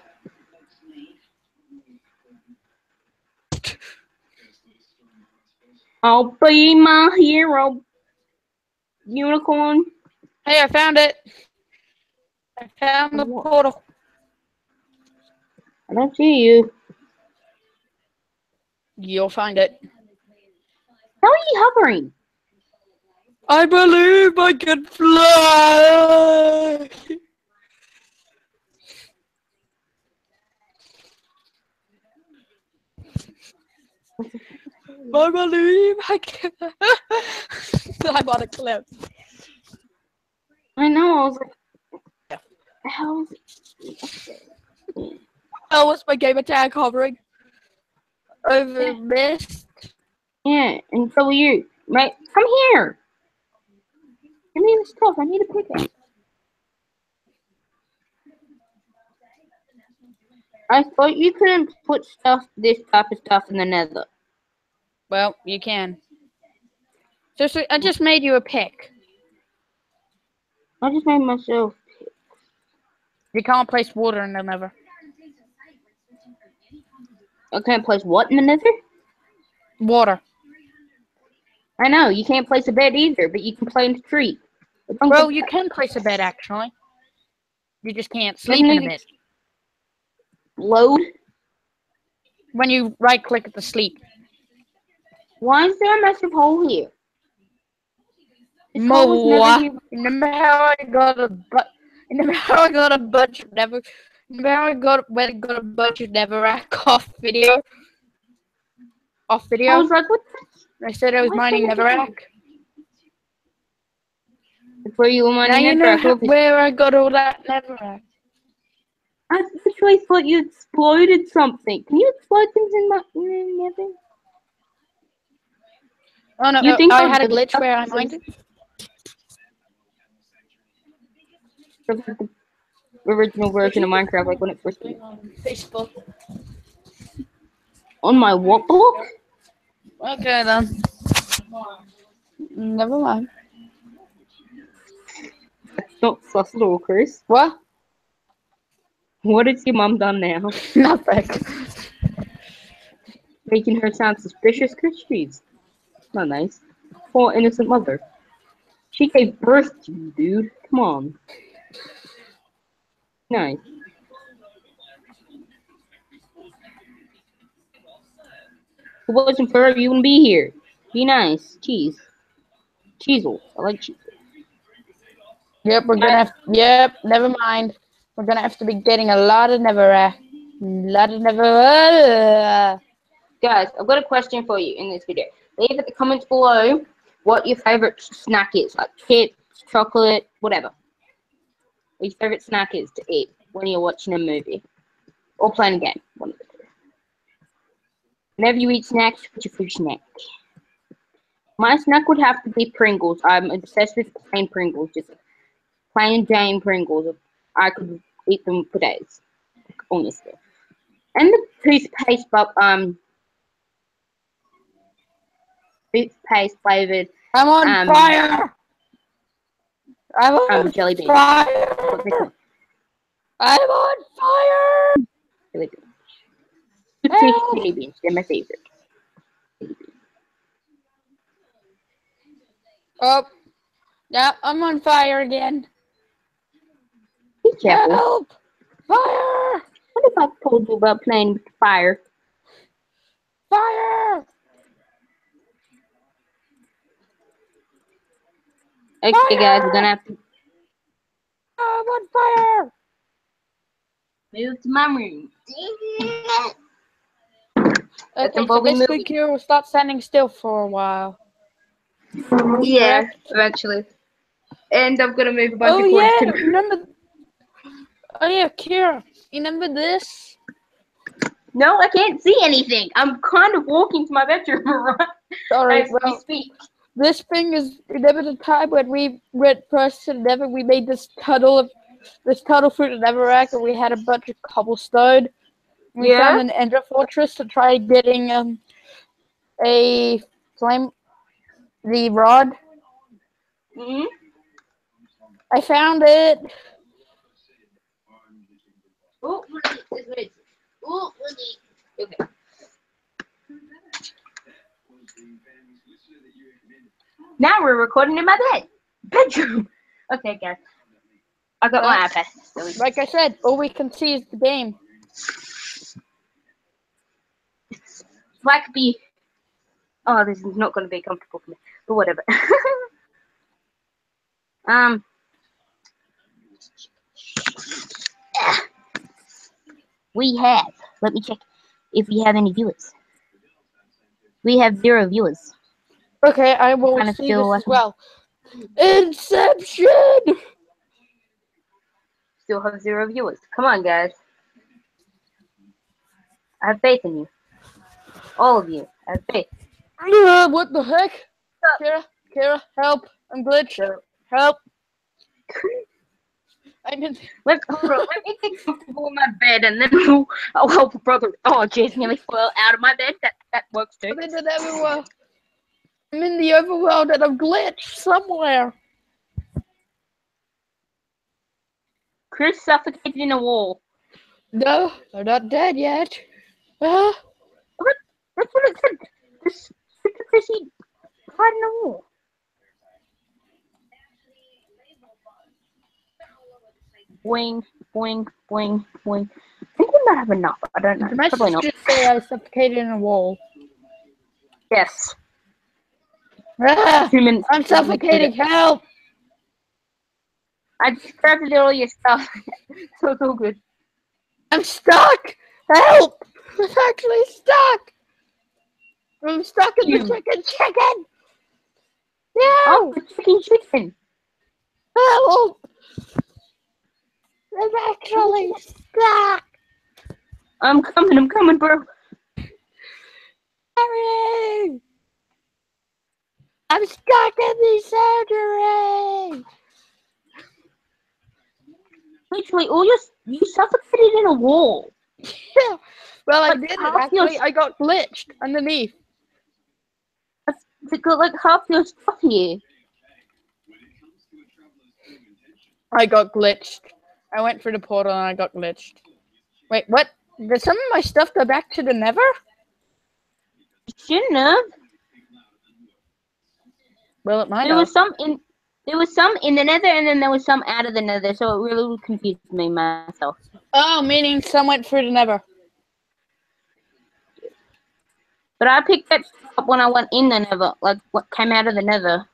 S1: I'll be my hero. Unicorn.
S2: Hey, I found it. I found the portal.
S1: I don't see you.
S2: You'll find it.
S1: How are you hovering?
S2: I believe I can fly. I believe I can. I'm on a cliff.
S1: I know. I was like, how is it?
S2: Oh, what's my game attack hovering? Over mist.
S1: Yeah, and so are you. Right? Come here. Give me the stuff. I need a pickaxe. I thought you couldn't put stuff, this type of stuff in the nether.
S2: Well, you can. Just, I just made you a pick.
S1: I just made myself.
S2: You can't place water in the nether.
S1: I can't place what in the nether?
S2: Water.
S1: I know, you can't place a bed either, but you can plant a tree.
S2: Well, you can place a bed actually. You just can't sleep in a
S1: it
S2: bed.
S1: load.
S2: When you right click at the sleep.
S1: Why is there a massive hole here?
S2: Moa. Remember how I got a but I got a bunch of nether I got when I got a bunch of Netherrack off video? Off video.
S1: I was like, what
S2: I said I was
S1: Why
S2: mining
S1: Netherrack. Where you were mining
S2: you
S1: nether.
S2: know
S1: I
S2: how,
S1: thought this-
S2: where I got all that Netherrack.
S1: I literally thought you exploded something. Can you explode things in my in nether?
S2: Oh no,
S1: You
S2: uh,
S1: think
S2: I
S1: I'll
S2: had a glitch where I mined it.
S1: Like the original version of Minecraft, like when it first came
S2: on Facebook.
S1: on my what block?
S2: Okay then. Never mind.
S1: That's not sus at all, Chris.
S2: What?
S1: What has your mum done now?
S2: Nothing.
S1: Making her sound suspicious, Chris? Jeez. Not nice. Poor innocent mother. She gave birth to you, dude. Come on. Nice. If it wasn't for her, you wouldn't be here. Be nice. Cheese. Cheezel. I like cheese.
S2: Yep, we're gonna have. Yep, never mind. We're gonna have to be getting a lot of Netherrack. lot of nether. Uh,
S1: Guys, I've got a question for you in this video. Leave in the comments below what your favorite snack is, like chips, chocolate, whatever. What your favorite snack is to eat when you're watching a movie or playing a game. One of the two. Whenever you eat snacks, what's your favorite snack? My snack would have to be Pringles. I'm obsessed with plain Pringles, just plain Jane Pringles. I could eat them for days, honestly. And the toothpaste, but um, toothpaste flavored
S2: I'm on
S1: Um,
S2: fire. I'm on
S1: um, jelly bean.
S2: fire. I'm on fire. Hey,
S1: fish
S2: Help!
S1: chili beans. They're my favorite.
S2: Oh, yeah, I'm on fire again.
S1: Be careful.
S2: Help! Fire!
S1: What if I told you about playing with fire?
S2: Fire!
S1: Okay, guys, we're gonna have to
S2: Uh, I'm on fire!
S1: move to my room.
S2: Okay, so
S1: involving
S2: basically,
S1: movie.
S2: Kira will start standing still for a while.
S1: Yeah, eventually. And I'm gonna move a bunch
S2: Oh
S1: of
S2: yeah,
S1: cords to
S2: remember? Oh yeah, Kira, you remember this?
S1: No, I can't see anything. I'm kind of walking to my bedroom right
S2: Sorry,
S1: as we speak.
S2: This thing is remember the time when we went first to Nether, we made this tunnel of this tunnel through the Netherrack, and we had a bunch of cobblestone. We
S1: Yeah.
S2: found an Ender Fortress to try getting um a flame, the rod.
S1: hmm
S2: I found it.
S1: Oh, look at this, look at this. Oh, look at this. Okay. Now we're recording in my bed. Bedroom. Okay, guys. I got my iPad. So we-
S2: Like I said, all we can see is the game.
S1: might be. Oh, this is not going to be comfortable for me, but whatever. um. ah. We have. Let me check if we have any viewers. We have zero viewers.
S2: Okay, I will
S1: Kinda
S2: see
S1: feel
S2: this as well. Inception!
S1: Still have zero viewers. Come on, guys. I have faith in you. All of you. I have faith.
S2: Ugh, what the heck? Kira, Kira, help! I'm glitched. Help! I'm in.
S1: Let, hold on, let me get comfortable in my bed and then we'll, I'll help a brother. Oh, jeez, nearly fell out of my bed. That that works too.
S2: I'm in the Netherworld. I'm in the overworld and I'm glitched somewhere.
S1: Chris suffocated in a wall.
S2: No, they're not dead yet. Ah,
S1: That's what it said. This Chrissy died in a wall. Boing, boing, boing, boing. I think we might have enough. I don't know. Probably not.
S2: just say I suffocated in a wall.
S1: Yes.
S2: Ah. I'm suffocating. Help!
S1: I just grabbed all your stuff, so it's all good.
S2: I'm stuck. Help! I'm actually stuck. I'm stuck in the
S1: You-
S2: chicken chicken.
S1: Oh,
S2: No!
S1: the chicken chicken.
S2: Help! I'm actually stuck.
S1: I'm coming. I'm coming, bro.
S2: Hurry! I'm stuck in the surgery.
S1: Literally, all your you suffocated in a wall. Yeah.
S2: well, I did it
S1: half your-
S2: actually. I got glitched underneath.
S1: They got like half your stuff here.
S2: I got glitched. I went through the portal and I got glitched. Wait, what? Did some of my stuff go back to the Nether?
S1: You shouldn't have.
S2: Well, it might
S1: There was some in. There was some in the nether, and then there was some out of the nether, so it really confused me myself.
S2: Oh, meaning some went through the nether.
S1: But I picked that up when I went in the nether, like what came out of the nether.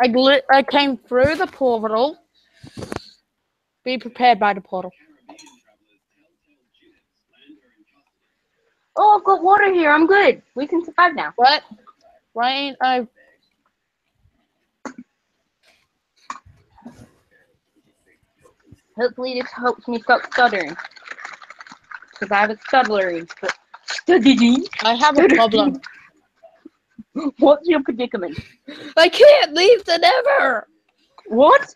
S2: I gli- I came through the portal. Be prepared by the portal.
S1: Oh, I've got water here. I'm good. We can survive now.
S2: What? Why ain't I?
S1: Hopefully, this helps me stop stuttering. Because I was stuttering. But stuttering.
S2: I have a problem.
S1: What's your predicament?
S2: I can't leave the Nether.
S1: What?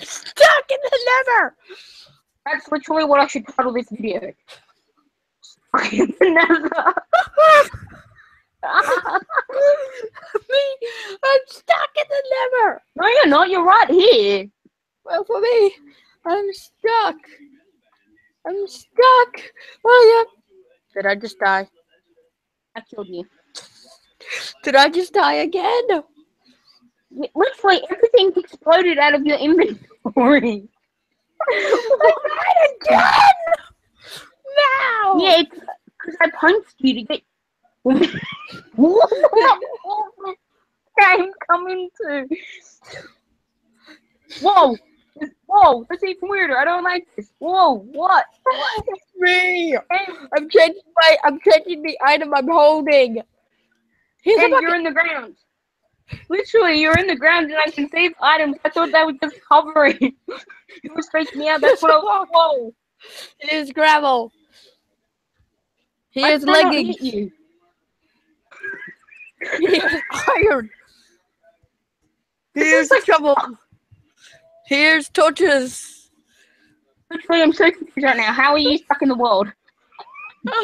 S2: Stuck in the Nether.
S1: That's literally what I should title this video. In the nether.
S2: me, I'm stuck in the Nether.
S1: no, you're not. You're right here.
S2: Well, for me, I'm stuck. I'm stuck. Oh yeah. Did I just die?
S1: I killed you.
S2: Did I just die again?
S1: Yeah, like everything exploded out of your inventory.
S2: I died again. No.
S1: yeah, because I punched you to get. what game coming to? Whoa! Whoa! That's even weirder. I don't like this. Whoa! What?
S2: It's me.
S1: Hey,
S2: I'm changing my. I'm changing the item I'm holding. Here's
S1: and you're in the ground. Literally, you're in the ground, and I can save items. I thought that was just hovering. it was freaking me out. That's what I was. Whoa!
S2: Here's gravel.
S1: Why
S2: Here's
S1: did I not
S2: leggings.
S1: hit you?
S2: Here's iron. Here's
S1: like-
S2: shovel. Here's torches.
S1: Literally, I'm so confused right now. How are you stuck in the world? now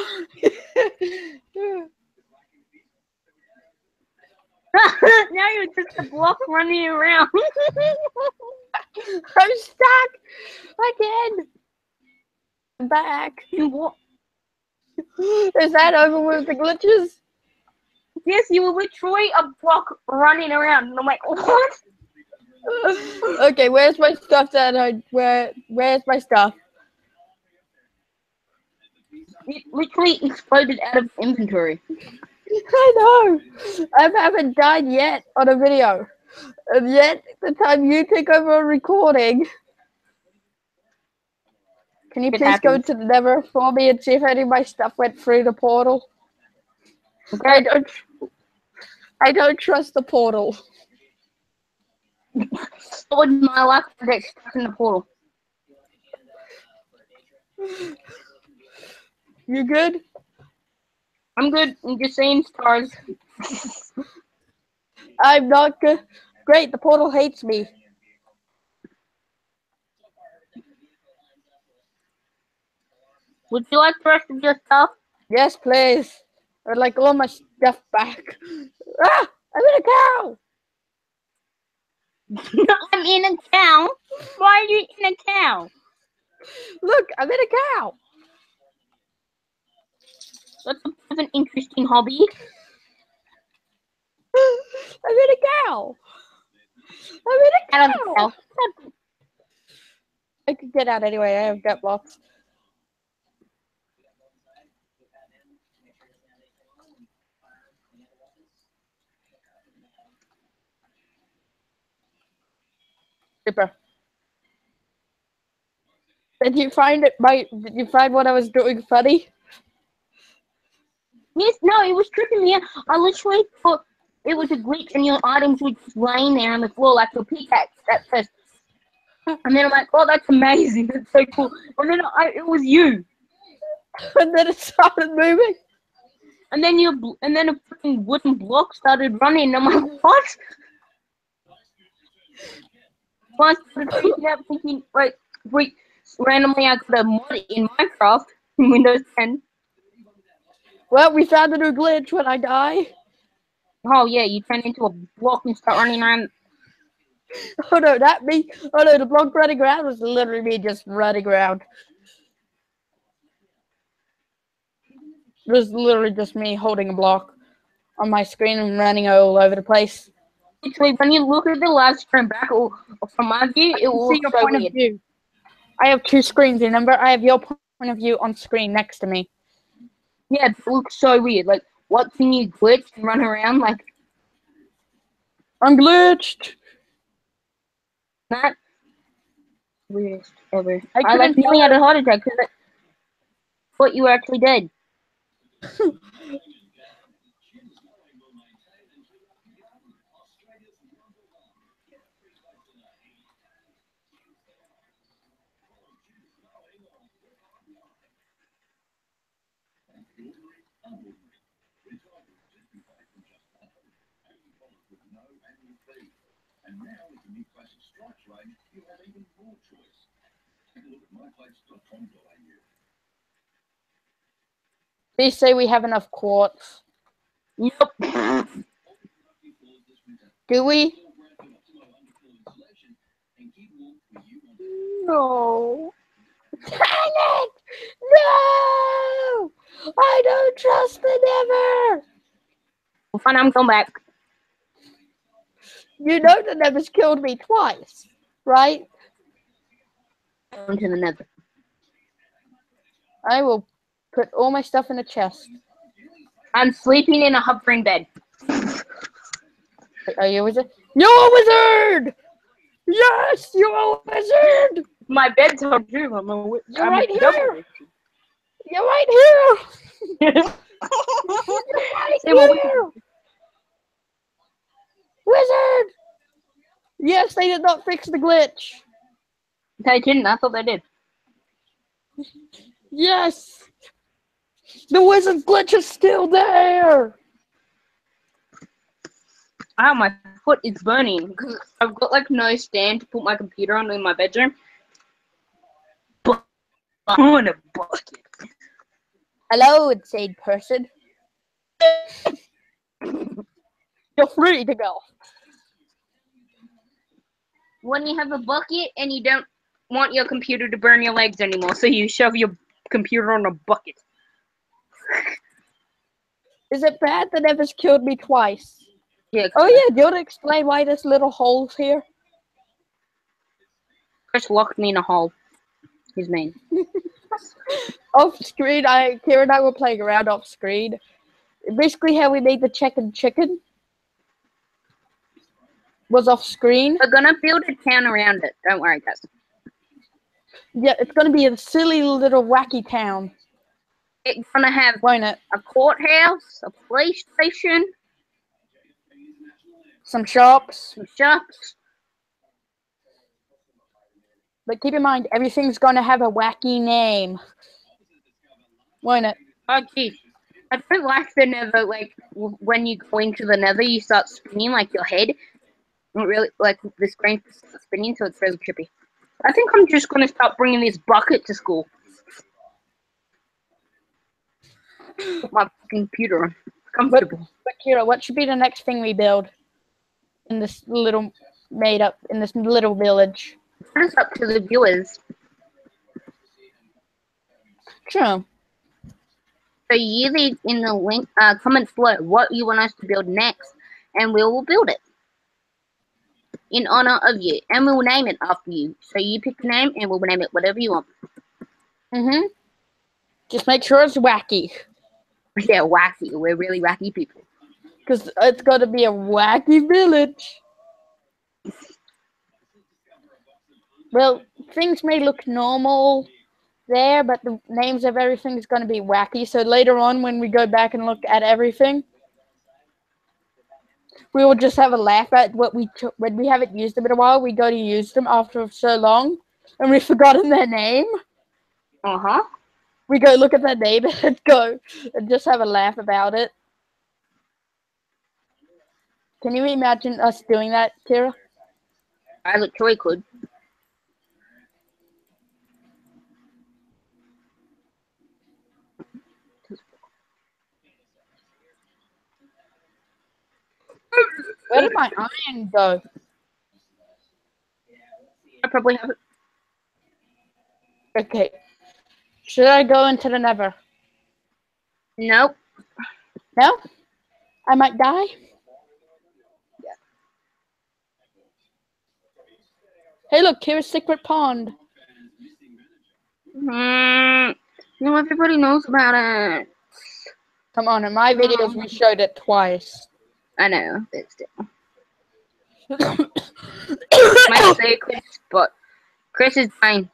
S1: you're just a block running around.
S2: I'm stuck again. I'm back.
S1: Wa-
S2: Is that over with the glitches?
S1: yes, you were literally a block running around, and I'm like, what?
S2: Okay, where's my stuff that I where where's my stuff?
S1: It literally exploded out of inventory.
S2: I know. I haven't died yet on a video. And yet the time you take over a recording. Can you
S1: It
S2: please go
S1: happens.
S2: to the Nether for me and see if any of my stuff went through the portal?
S1: Okay.
S2: I don't I don't trust the portal.
S1: Stored my life to get stuck in the portal.
S2: You good?
S1: I'm good. I'm just seeing stars.
S2: I'm not good. Great, the portal hates me.
S1: Would you like the rest of your stuff?
S2: Yes, please. I'd like all my stuff back. Ah! I'm in a cow!
S1: I'm in a cow. Why are you in a cow?
S2: Look, I'm in a cow!
S1: That's a bit of an interesting hobby.
S2: I'm in a cow! I'm in a
S1: Out of the
S2: cow!
S1: cow.
S2: I could get out anyway, I have gut blocks. Super. Did you find it my did you find what I was doing funny?
S1: Yes, no, it was tripping me out. I literally thought it was a glitch and your items were just laying there on the floor like your pickaxe at first. And then I'm like, oh, that's amazing. That's so cool. And then I, it was you.
S2: and then it started moving.
S1: And then you, bl- and then a freaking wooden block started running. And I'm like, what? So I started freaking out, thinking, wait, wait. Randomly, I got a mod in Minecraft in Windows 10.
S2: Well, we found a new glitch when I die.
S1: Oh yeah, you turn into a block and start running around.
S2: Oh no, that me. Oh no, the block running around was literally me just running around. It was literally just me holding a block on my screen and running all over the place.
S1: Literally, when you look at the live stream back or, or from my view, it will
S2: See your
S1: so
S2: point of
S1: weird.
S2: view. I have two screens, remember? I have your point of view on screen next to me.
S1: Yeah, it looks so weird. Like, what can you glitch and run around like
S2: I'm glitched.
S1: that? Weirdest ever.
S2: I
S1: I, like nearly had a heart attack because I thought you were actually dead.
S2: Please say we have enough quartz.
S1: Nope.
S2: Do we?
S1: no.
S2: Dang it! you trust the Nether?
S1: Well, fine, I'm coming back.
S2: You know the Nether's killed me twice, right?
S1: Going to the nether.
S2: I will put all my stuff in a chest.
S1: I'm sleeping in a hovering bed.
S2: Are you a wizard? You're a wizard! Yes, you're a wizard!
S1: My bed's on too. I'm a wi-
S2: You're right here. You're right here! You're right
S1: Say what we-
S2: here! Wizard! Yes, they did not fix the glitch.
S1: They didn't. I thought they did.
S2: Yes! The wizard glitch is still there!
S1: Ah, my foot is burning because I've got like no stand to put my computer on in my bedroom. But I'm on a bucket.
S2: Hello, insane person. You're free to go.
S1: When you have a bucket and you don't want your computer to burn your legs anymore, so you shove your computer on a bucket.
S2: Is it bad that Ever's killed me twice?
S1: Yeah.
S2: Oh yeah, do you want to explain why there's little holes here?
S1: Chris locked me in a hole. He's mean.
S2: Off screen, I Kira and I were playing around off screen. Basically, how we made the chicken chicken was off screen.
S1: We're gonna build a town around it. Don't worry, guys.
S2: Yeah, it's gonna be a silly little wacky town,
S1: It's gonna have
S2: won't it?
S1: a courthouse, a police station,
S2: Some shops,
S1: some shops.
S2: but keep in mind everything's gonna have a wacky name, won't it?
S1: Oh, geez. I don't like the nether, like, when you go into the nether, you start spinning, like, your head. It really, like, the screen starts spinning, so it's really trippy. I think I'm just going to start bringing this bucket to school. Put my computer on. Comfortable.
S2: But Kira, what should be the next thing we build in this little made up in this little village?
S1: It's up to the viewers.
S2: True.
S1: So you leave in the link, uh, comments below what you want us to build next, and we will build it in honor of you, and we will name it after you. So you pick a name, and we'll name it whatever you want.
S2: Mhm. Just make sure it's wacky,
S1: Yeah, wacky. We're really wacky people.
S2: because it's got to be a wacky village. Well, things may look normal there, but the names of everything is going to be wacky. So later on, when we go back and look at everything, we will just have a laugh at what we when we haven't used them in a while. We go to use them after so long, and we've forgotten their name.
S1: Uh huh.
S2: We go look at their name and go and just have a laugh about it. Can you imagine us doing that, Kira?
S1: I literally could.
S2: Where did my iron go?
S1: I probably have it.
S2: Okay. Should I go into the Nether?
S1: Nope.
S2: No? I might die? Yeah. Hey, look, here's Secret Pond.
S1: Mm, no, everybody knows about it.
S2: Come on, in my videos, we showed it twice.
S1: I know. But still. Might say Chris, but Chris is dying.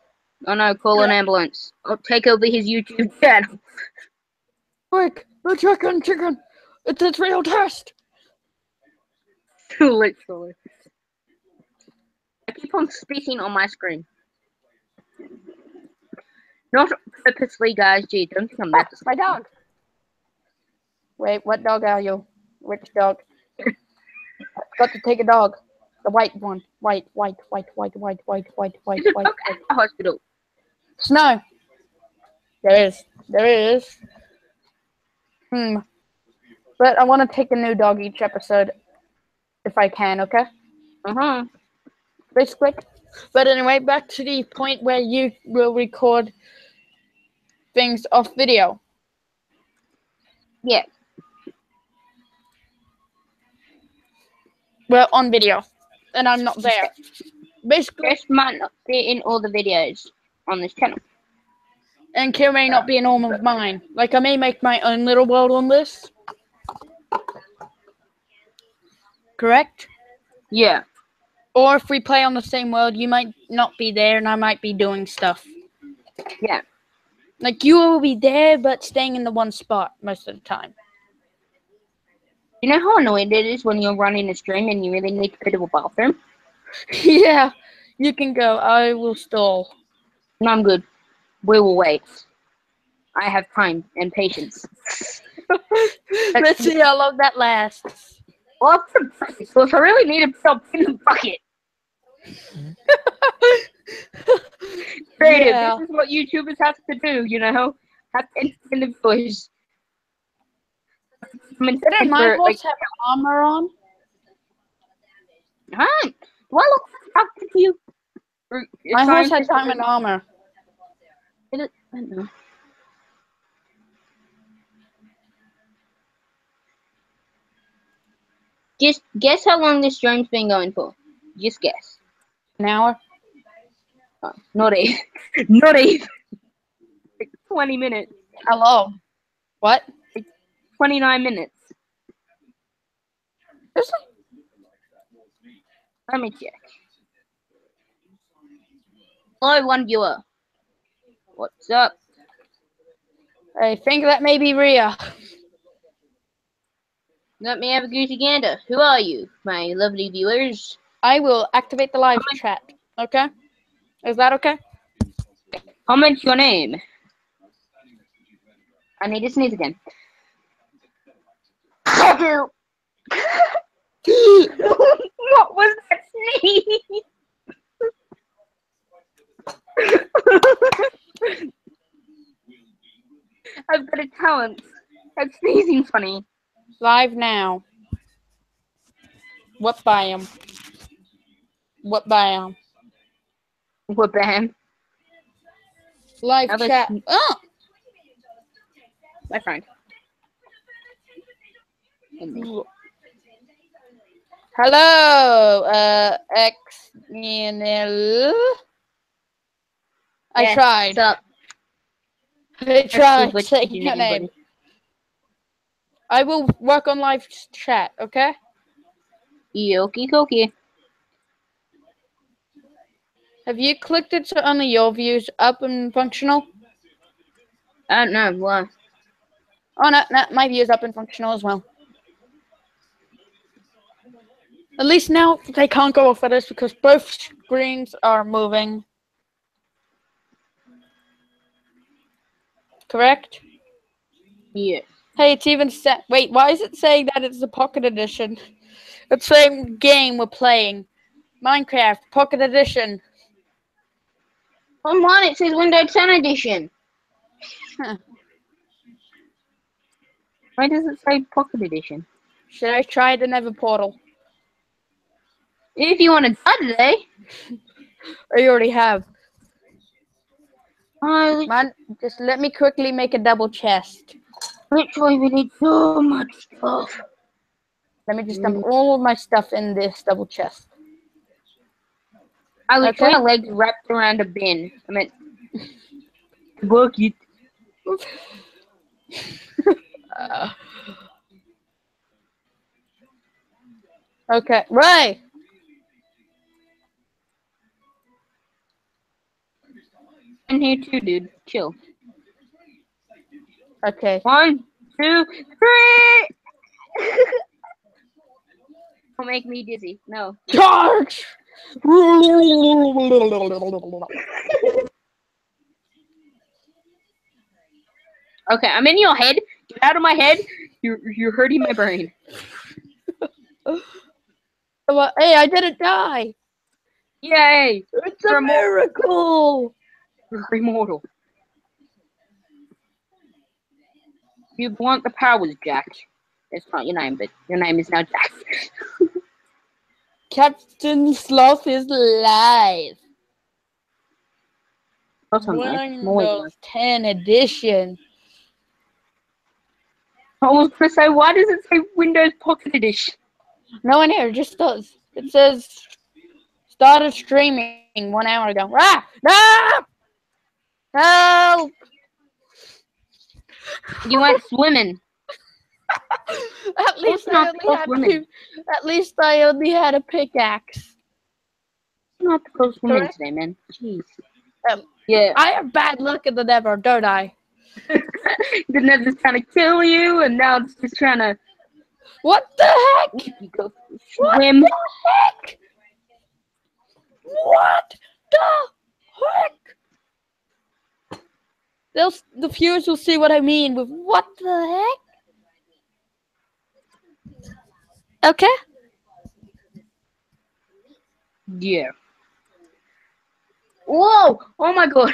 S1: Oh no, call an ambulance. I'll take over his YouTube channel.
S2: Quick, the chicken, chicken. It's its real test.
S1: Literally. I keep on spitting on my screen. Not purposely, guys. Gee, don't think I'm
S2: Oh,
S1: that.
S2: my dog. Wait, what dog are you? Which dog? Got to take a dog. The white one. White, white, white, white, white, white, white, white,
S1: There's a
S2: white,
S1: dog
S2: white.
S1: at the hospital.
S2: Snow. There is. There is. Hmm. But I want to take a new dog each episode. If I can, okay?
S1: Uh huh.
S2: Basically. But anyway, back to the point where you will record things off video.
S1: Yeah.
S2: Well, on video, and I'm not there. Basically,
S1: Chris might not be in all the videos on this channel.
S2: and Kill may not be in all of mine. Like I may make my own little world on this. Correct?
S1: Yeah.
S2: Or if we play on the same world, you might not be there and I might be doing stuff.
S1: Yeah.
S2: Like you will be there but staying in the one spot most of the time.
S1: You know how annoying it is when you're running a stream and you really need to go to a bathroom?
S2: yeah. You can go. I will stall.
S1: No, I'm good. We will wait. I have time and patience.
S2: Let's see how long that lasts.
S1: Well, so if I really need to put in the bucket. Creative.
S2: Yeah.
S1: This is what YouTubers have to do, you know? Have to in the voice. I mean,
S2: Didn't my
S1: for,
S2: horse
S1: like,
S2: have armor on?
S1: huh? I look attractive to you?
S2: My horse had diamond armor.
S1: Is it- I don't know. Just guess how long this stream's been going for. Just guess.
S2: An hour.
S1: Oh, not even. not even. Like 20 minutes.
S2: Hello. What?
S1: 29 minutes.
S2: Is
S1: Let me check. Hello, one viewer. What's up?
S2: I think that may be Rhea.
S1: Let me have a goosey gander. Who are you, my lovely viewers?
S2: I will activate the live chat. Okay? Is that okay?
S1: Comment your name. I need to sneeze again. what was that sneeze? I've got a talent. That's sneezing funny.
S2: Live now. What biome? What biome?
S1: What bam?
S2: Live
S1: let's-
S2: chat. Oh!
S1: My friend.
S2: Hello, uh, XNL. I
S1: Yes,
S2: tried.
S1: What's up?
S2: I tried
S1: What
S2: saying
S1: you
S2: your name.
S1: buddy?
S2: I will work on live chat, okay?
S1: Yoki Koki.
S2: Have you clicked it so only your views up and functional?
S1: I don't know why.
S2: Oh no, no, my views up and functional as well. At least now they can't go off of this because both screens are moving. Correct?
S1: Yeah.
S2: Hey, it's even set. Wait, why is it saying that it's the Pocket Edition? It's saying game we're playing. Minecraft Pocket Edition.
S1: On one it says Windows 10 edition.
S2: Huh.
S1: Why does it say Pocket Edition?
S2: Should I try the Nether Portal?
S1: If you want to die today,
S2: I already have.
S1: oh,
S2: Man, just let me quickly make a double chest.
S1: literally we need so much stuff.
S2: Let me just dump all of my stuff in this double chest.
S1: I literally
S2: Okay.
S1: legs wrapped around a bin. I mean, bucket.
S2: Uh, okay, Ray.
S1: In here too, dude. Chill.
S2: Okay.
S1: One, two, three. Don't make me dizzy. No.
S2: Charge.
S1: Okay, I'm in your head. Get out of my head. You're you're hurting my brain.
S2: Well, hey, I didn't die.
S1: Yay!
S2: It's a miracle.
S1: You're immortal. You want the powers, Jack. It's not your name, but your name is now Jack.
S2: Captain Sloth is live.
S1: Also, nice. I'm
S2: Windows 10 edition.
S1: I was gonna say, why does it say Windows Pocket Edition?
S2: No one here, it just does. It says started streaming one hour ago. Ah! No! Help!
S1: You went swimming.
S2: At least I
S1: not
S2: only had
S1: swimming.
S2: two. At least I only had a pickaxe.
S1: Have to go swimming
S2: Correct.
S1: today, man. Jeez.
S2: Um,
S1: Yeah.
S2: I have bad luck in the Nether, don't I?
S1: the nether's trying to kill you, and now it's just trying to
S2: What the heck?
S1: you go
S2: What the heck? What the heck? They'll, the viewers will see what I mean with what the heck? Okay.
S1: Yeah. Whoa! Oh my god.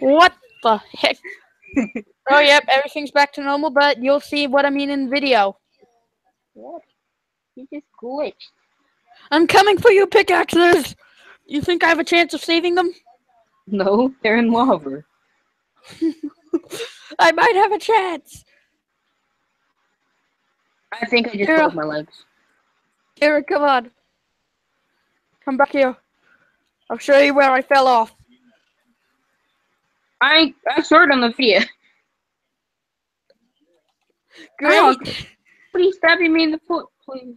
S2: What the heck? oh, yep, everything's back to normal, but you'll see what I mean in video.
S1: What? You just glitched.
S2: I'm coming for you, pickaxes! You think I have a chance of saving them?
S1: No, they're in lava.
S2: I might have a chance.
S1: I think I just
S2: Girl.
S1: broke my legs.
S2: Kira, come on. Come back here. I'll show you where I fell off.
S1: I I it on the video.
S2: Great.
S1: Please stab me in the foot, please.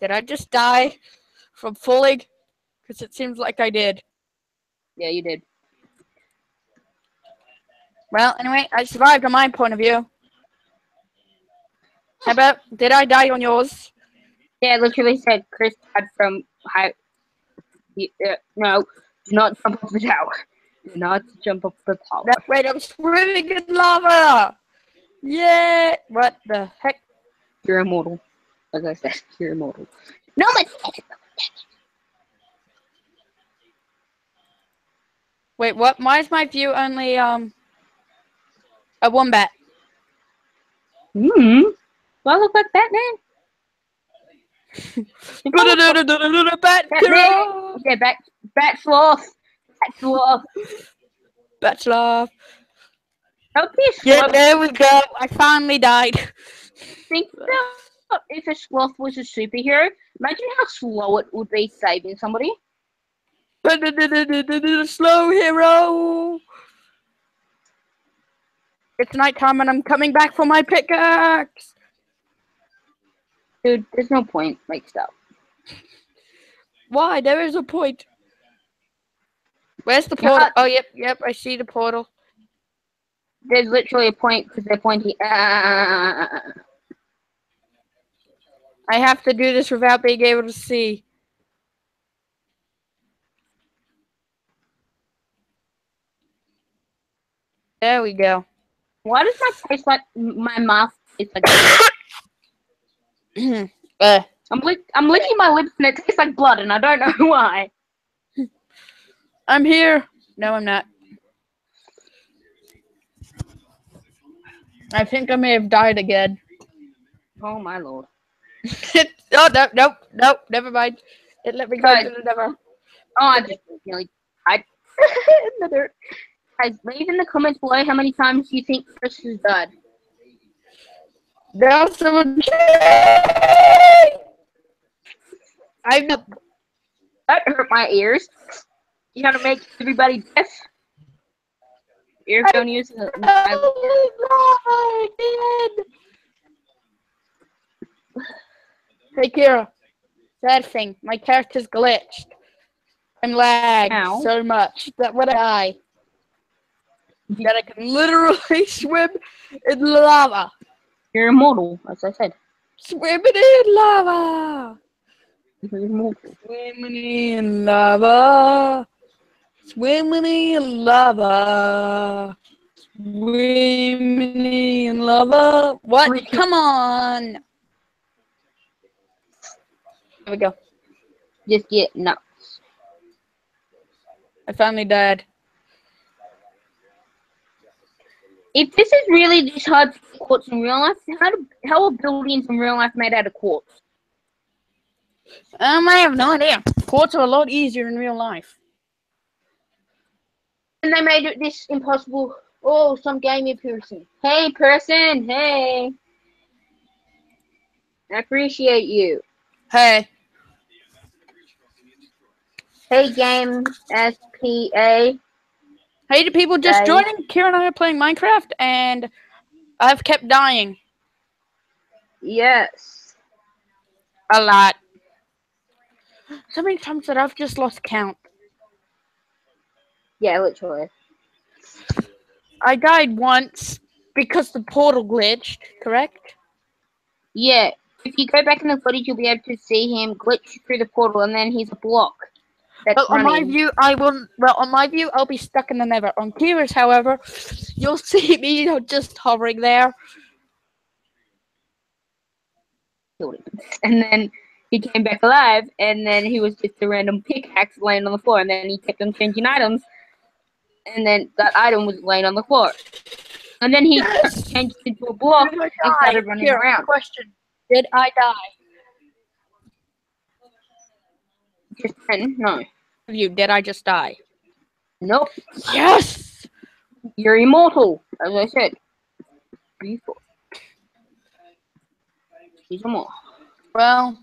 S2: Did I just die from falling? Because it seems like I did.
S1: Yeah, you did.
S2: Well, anyway, I survived on my point of view. How about, did I die on yours?
S1: Yeah, it literally said Chris died from high. Uh, no, do not jump off the tower. Do not jump off the tower.
S2: That wait, I'm swimming in lava! Yeah! What the heck?
S1: You're immortal. As I said, you're immortal. No, but
S2: Wait, what? Why is my view only, um, a wombat?
S1: hmm. Do I look like Batman?
S2: Bat
S1: Batman? Yeah, bat, bat sloth. Bat sloth.
S2: Bachelor.
S1: Don't be a
S2: Yeah, there we go. I finally died.
S1: Think about if a sloth was a superhero. Imagine how slow it would be saving somebody.
S2: Slow hero. It's nighttime and I'm coming back for my pickaxe.
S1: Dude, there's no point. Like, stop.
S2: Why? There is a point. Where's the
S1: Yeah.
S2: portal? Oh, yep, yep. I see the portal.
S1: There's literally a point because they're pointing. Ah.
S2: I have to do this without being able to see. There we go.
S1: Why does my taste like my mouth taste like?
S2: uh,
S1: I'm lick, I'm licking my lips and it tastes like blood, and I don't know why.
S2: I'm here. No, I'm not. I think I may have died again.
S1: Oh my lord!
S2: oh no, nope, nope, never mind. It let me go to the nether.
S1: Oh, I just nearly died. Another. Guys, leave in the comments below how many times you think Chris has died.
S2: Now someone. I'm not.
S1: That hurt my ears. You gotta make everybody deaf. Earphone use.
S2: Hey Kira, that thing, my character's glitched. I'm lagged
S1: Ow.
S2: so much that when I die, that I can literally swim in lava.
S1: You're immortal, as I said.
S2: Swimming in lava.
S1: You're immortal.
S2: Swimming in lava. Swimming in lava. Swimming in lava. What? Come on. There we go.
S1: Just get nuts.
S2: I finally died.
S1: If this is really this hard for quartz in real life, how do how are buildings in real life made out of quartz?
S2: Um, I have no idea. Quartz are a lot easier in real life.
S1: And they made it this impossible. Oh, some gaming person. Hey, person. Hey. I appreciate you.
S2: Hey,
S1: Hey, game SPA.
S2: Hey to people just joining. Kira and I are playing Minecraft, and I've kept dying
S1: Yes.
S2: a lot. So many times that I've just lost count.
S1: Yeah, literally.
S2: I died once because the portal glitched, correct?
S1: Yeah. If you go back in the footage, you'll be able to see him glitch through the portal, and then he's a block. That's
S2: on my view, I will. Well, on my view, I'll be stuck in the nether. On Kira's, however, you'll see me you know, just hovering there.
S1: And then he came back alive, and then he was just a random pickaxe laying on the floor, and then he kept on changing items, and then that item was laying on the floor. And then he
S2: Yes!
S1: changed into a block
S2: oh I
S1: and started running
S2: Kira,
S1: around.
S2: Question: Did I die?
S1: Just then, no.
S2: You did I just die?
S1: Nope.
S2: Yes.
S1: You're immortal, as I said. Before. He's immortal.
S2: Well,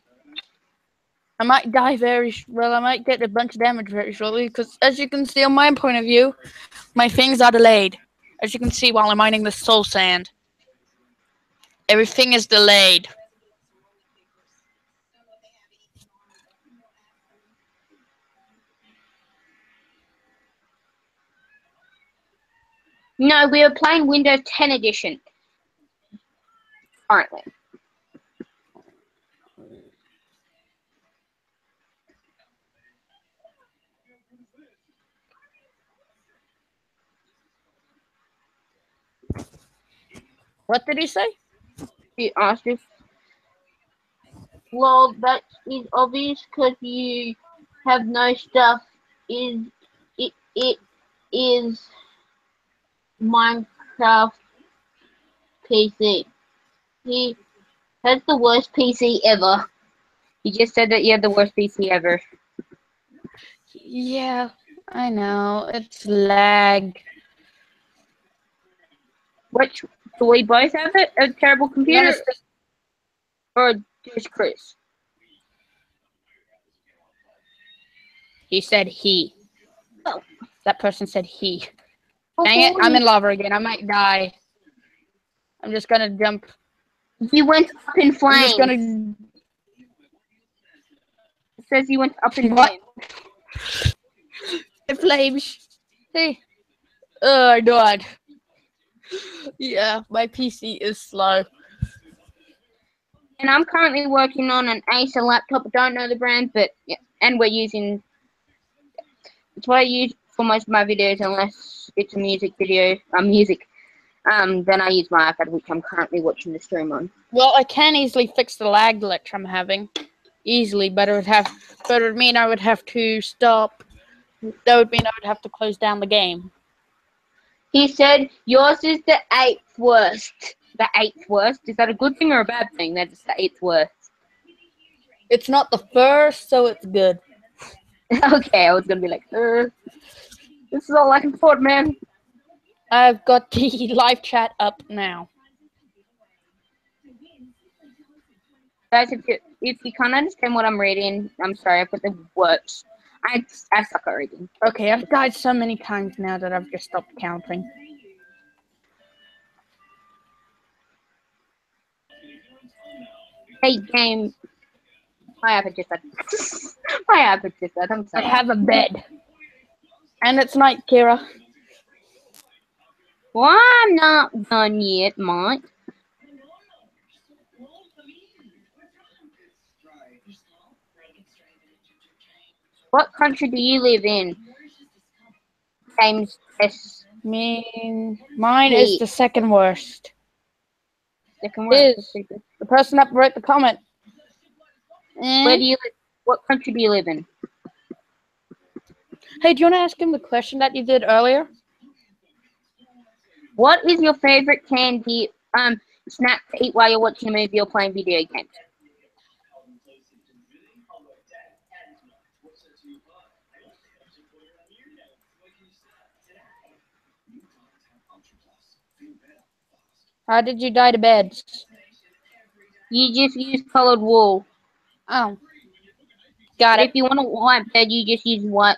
S2: I might die very sh- well. I might get a bunch of damage very shortly because, as you can see on my point of view, my things are delayed. As you can see while I'm mining the soul sand, everything is delayed.
S1: No, we are playing Windows 10 edition. Currently.
S2: What did he say?
S1: He asked if. Well, that is obvious because you have no stuff. Is it? It is Minecraft PC. He has the worst PC ever. He just said that you had the worst PC ever.
S2: Yeah, I know it's lag.
S1: Which do we both have it? A terrible computer,
S2: Yes,
S1: or just Chris?
S2: He said he.
S1: Oh.
S2: That person said he. Dang it! I'm in lava again. I might die. I'm just gonna jump.
S1: You went up in flames.
S2: I'm just gonna.
S1: It says you went up in
S2: What?
S1: flames.
S2: Flames. Hey. Oh, died. Yeah, my PC is slow.
S1: And I'm currently working on an Acer laptop. I Don't know the brand, but yeah, and we're using. It's what I use for most of my videos, unless it's a music video, uh, music. Um, then I use my iPad, which I'm currently watching the stream on.
S2: Well, I can easily fix the lag glitch I'm having. Easily, but it would have but it would mean I would have to stop. That would mean I would have to close down the game.
S1: He said yours is the eighth worst. The eighth worst. Is that a good thing or a bad thing? That it's the eighth worst.
S2: It's not the first, so it's good.
S1: okay, I was gonna be like, uh, this is all I can afford, man.
S2: I've got the live chat up now.
S1: Guys, if you if you can't understand what I'm reading, I'm sorry. I put the words. I I suck at reading.
S2: Okay, I've died so many times now that I've just stopped counting.
S1: Hey, game. My said. My said. I'm sorry.
S2: I have a bed. And it's night, Kira.
S1: Well, I'm not done yet, Mike. What country do you live in? James S.
S2: mean, mine is the second worst.
S1: Second word.
S2: Is. The person that wrote the comment. Eh.
S1: Where do you live? What country do you live in?
S2: Hey, do you want to ask him the question that you did earlier?
S1: What is your favorite candy um snack to eat while you're watching a movie or playing video games?
S2: How did you dye the beds?
S1: You just use colored wool.
S2: Oh. Got it.
S1: if you want a white bed, you just use white.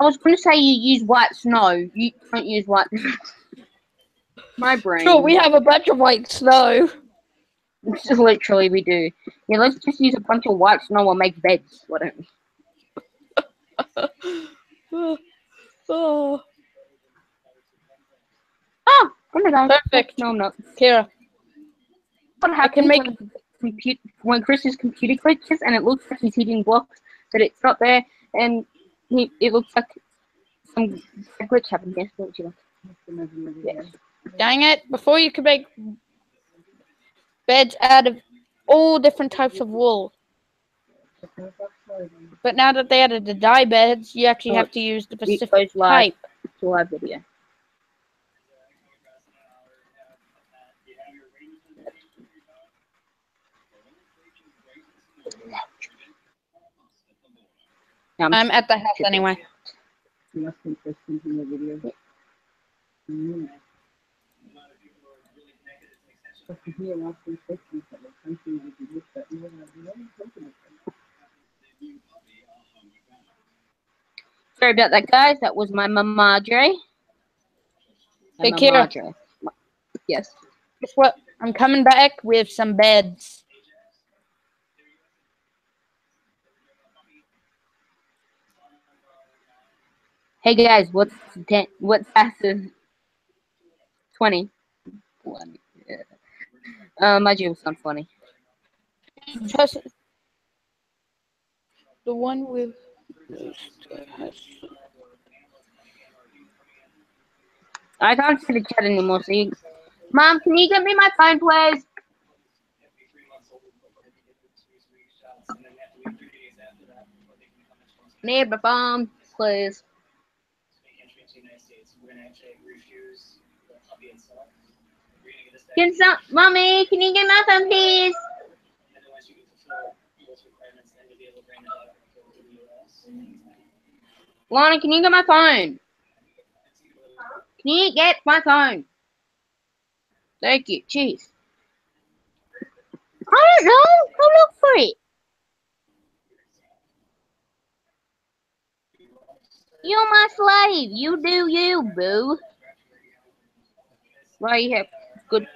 S1: I was going to say you use white snow. You don't use white. My brain.
S2: Sure, we have a bunch of white snow.
S1: Literally, we do. Yeah, let's just use a bunch of white snow and make beds. Why don't we?
S2: oh. oh.
S1: Oh, I'm gonna
S2: Perfect.
S1: No, I'm not.
S2: Kira,
S1: What happens
S2: make-
S1: when, compute, when Chris's computer glitches and it looks like he's hitting blocks, but it's not there, and it looks like some a glitch happened. Yes, don't you? Yes.
S2: dang it. Before you could make beds out of all different types of wool. But now that they added the dye beds, you actually
S1: Oh,
S2: have to use the specific
S1: live
S2: type.
S1: to live video. Um,
S2: I'm at the house anyway.
S1: Sorry about that, guys. That was my mamadre.
S2: Hey, Kira.
S1: Yes.
S2: Guess what? I'm coming back with some beds.
S1: Hey guys, what's ten? What's after twenty? One. Yeah. Uh, my joke sound funny.
S2: Just the one with.
S1: I can't see the chat anymore. So, you... mom, can you get me my phone, please? Need my phone, please. Can some, mommy? Can you get my phone, please? Lana, can you get my phone? Can you get my phone? Thank you. Jeez. I don't know. Go look for it. You're my slave. You do you, boo. Right here. Good.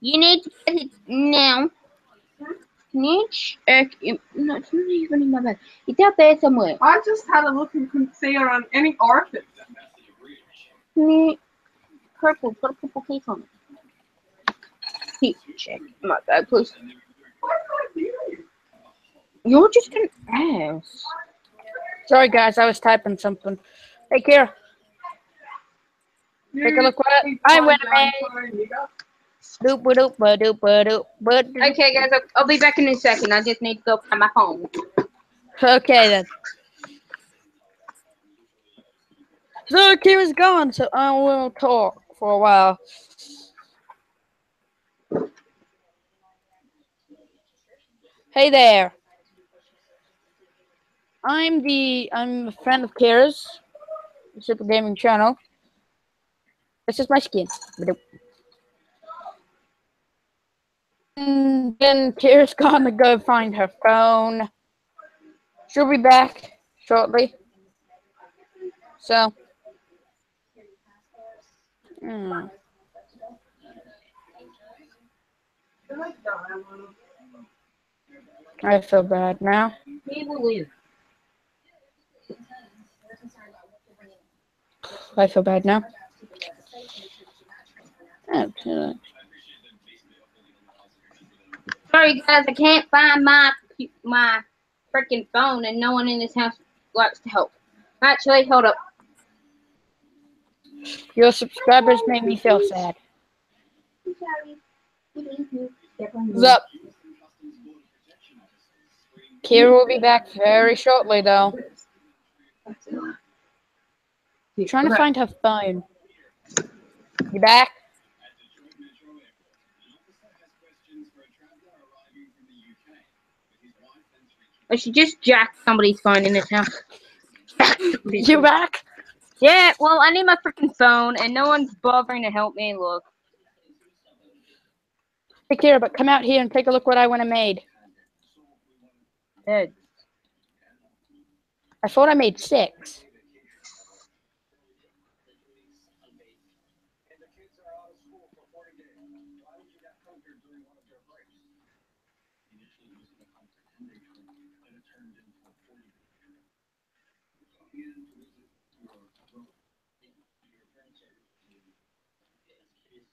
S1: You need to get it now. Can you check? it- No, it's not even in my bag. It's out there somewhere.
S4: I just had a look and couldn't see around any orifice.
S1: Can purple? Put a purple case on it. Please check my bag, please. You're just an ass.
S2: Sorry, guys, I was typing something. Hey, Kira, take a look what I went
S1: Okay, guys, I'll, I'll be back in a second. I just need to go find my phone.
S2: Okay then. So Kira's gone, so I will talk for a while. Hey there. I'm the I'm a friend of Kira's, Super Gaming channel. This is my skin. Then Kira's gonna go find her phone. She'll be back shortly. So. Hmm. I feel bad now. I feel bad now.
S1: Sorry, guys, I can't find my my freaking phone, and no one in this house likes to help. Actually, hold up.
S2: Your subscribers make me feel sad. What's up? Kira will be back very shortly, though. trying to find her phone. You back?
S1: Oh, I should just jack somebody's phone in this house.
S2: You back?
S1: Yeah, well, I need my freaking phone, and no one's bothering to help me. Look.
S2: Take care, but come out here and take a look what I went and made.
S1: Good.
S2: I thought I made six.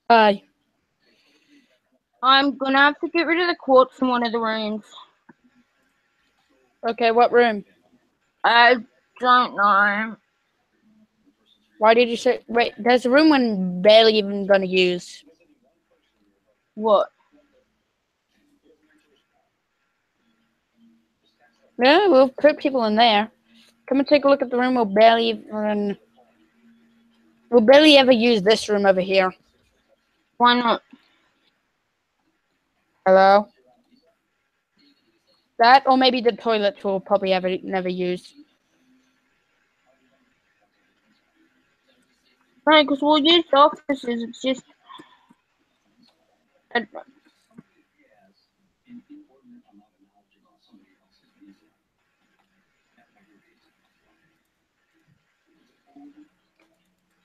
S2: Bye.
S1: I'm gonna have to get rid of the quartz in one of the rooms.
S2: Okay, what room?
S1: I don't know.
S2: Why did you say? Wait, there's a room I'm barely even gonna use.
S1: What?
S2: Yeah, we'll put people in there. Come and take a look at the room. We'll barely even. We'll barely ever use this room over here.
S1: Why not?
S2: Hello? That, or maybe the toilet we'll probably ever never use.
S1: Right, because we'll use the offices. It's just.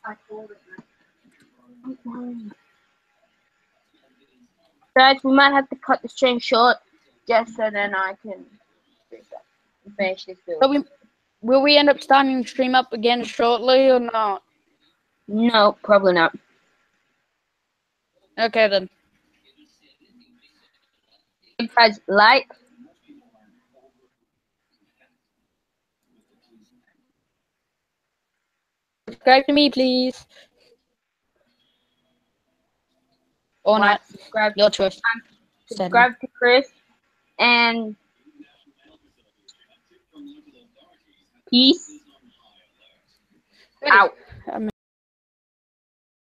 S1: I
S4: told it.
S1: Guys, we might have to cut the stream short just so then I can finish this build.
S2: But we, will we end up starting the stream up again shortly or not?
S1: No, probably not.
S2: Okay then.
S1: Guys like,
S2: Subscribe to me, please. Or not.
S1: subscribe,
S2: Your choice.
S1: subscribe to Chris, and peace out.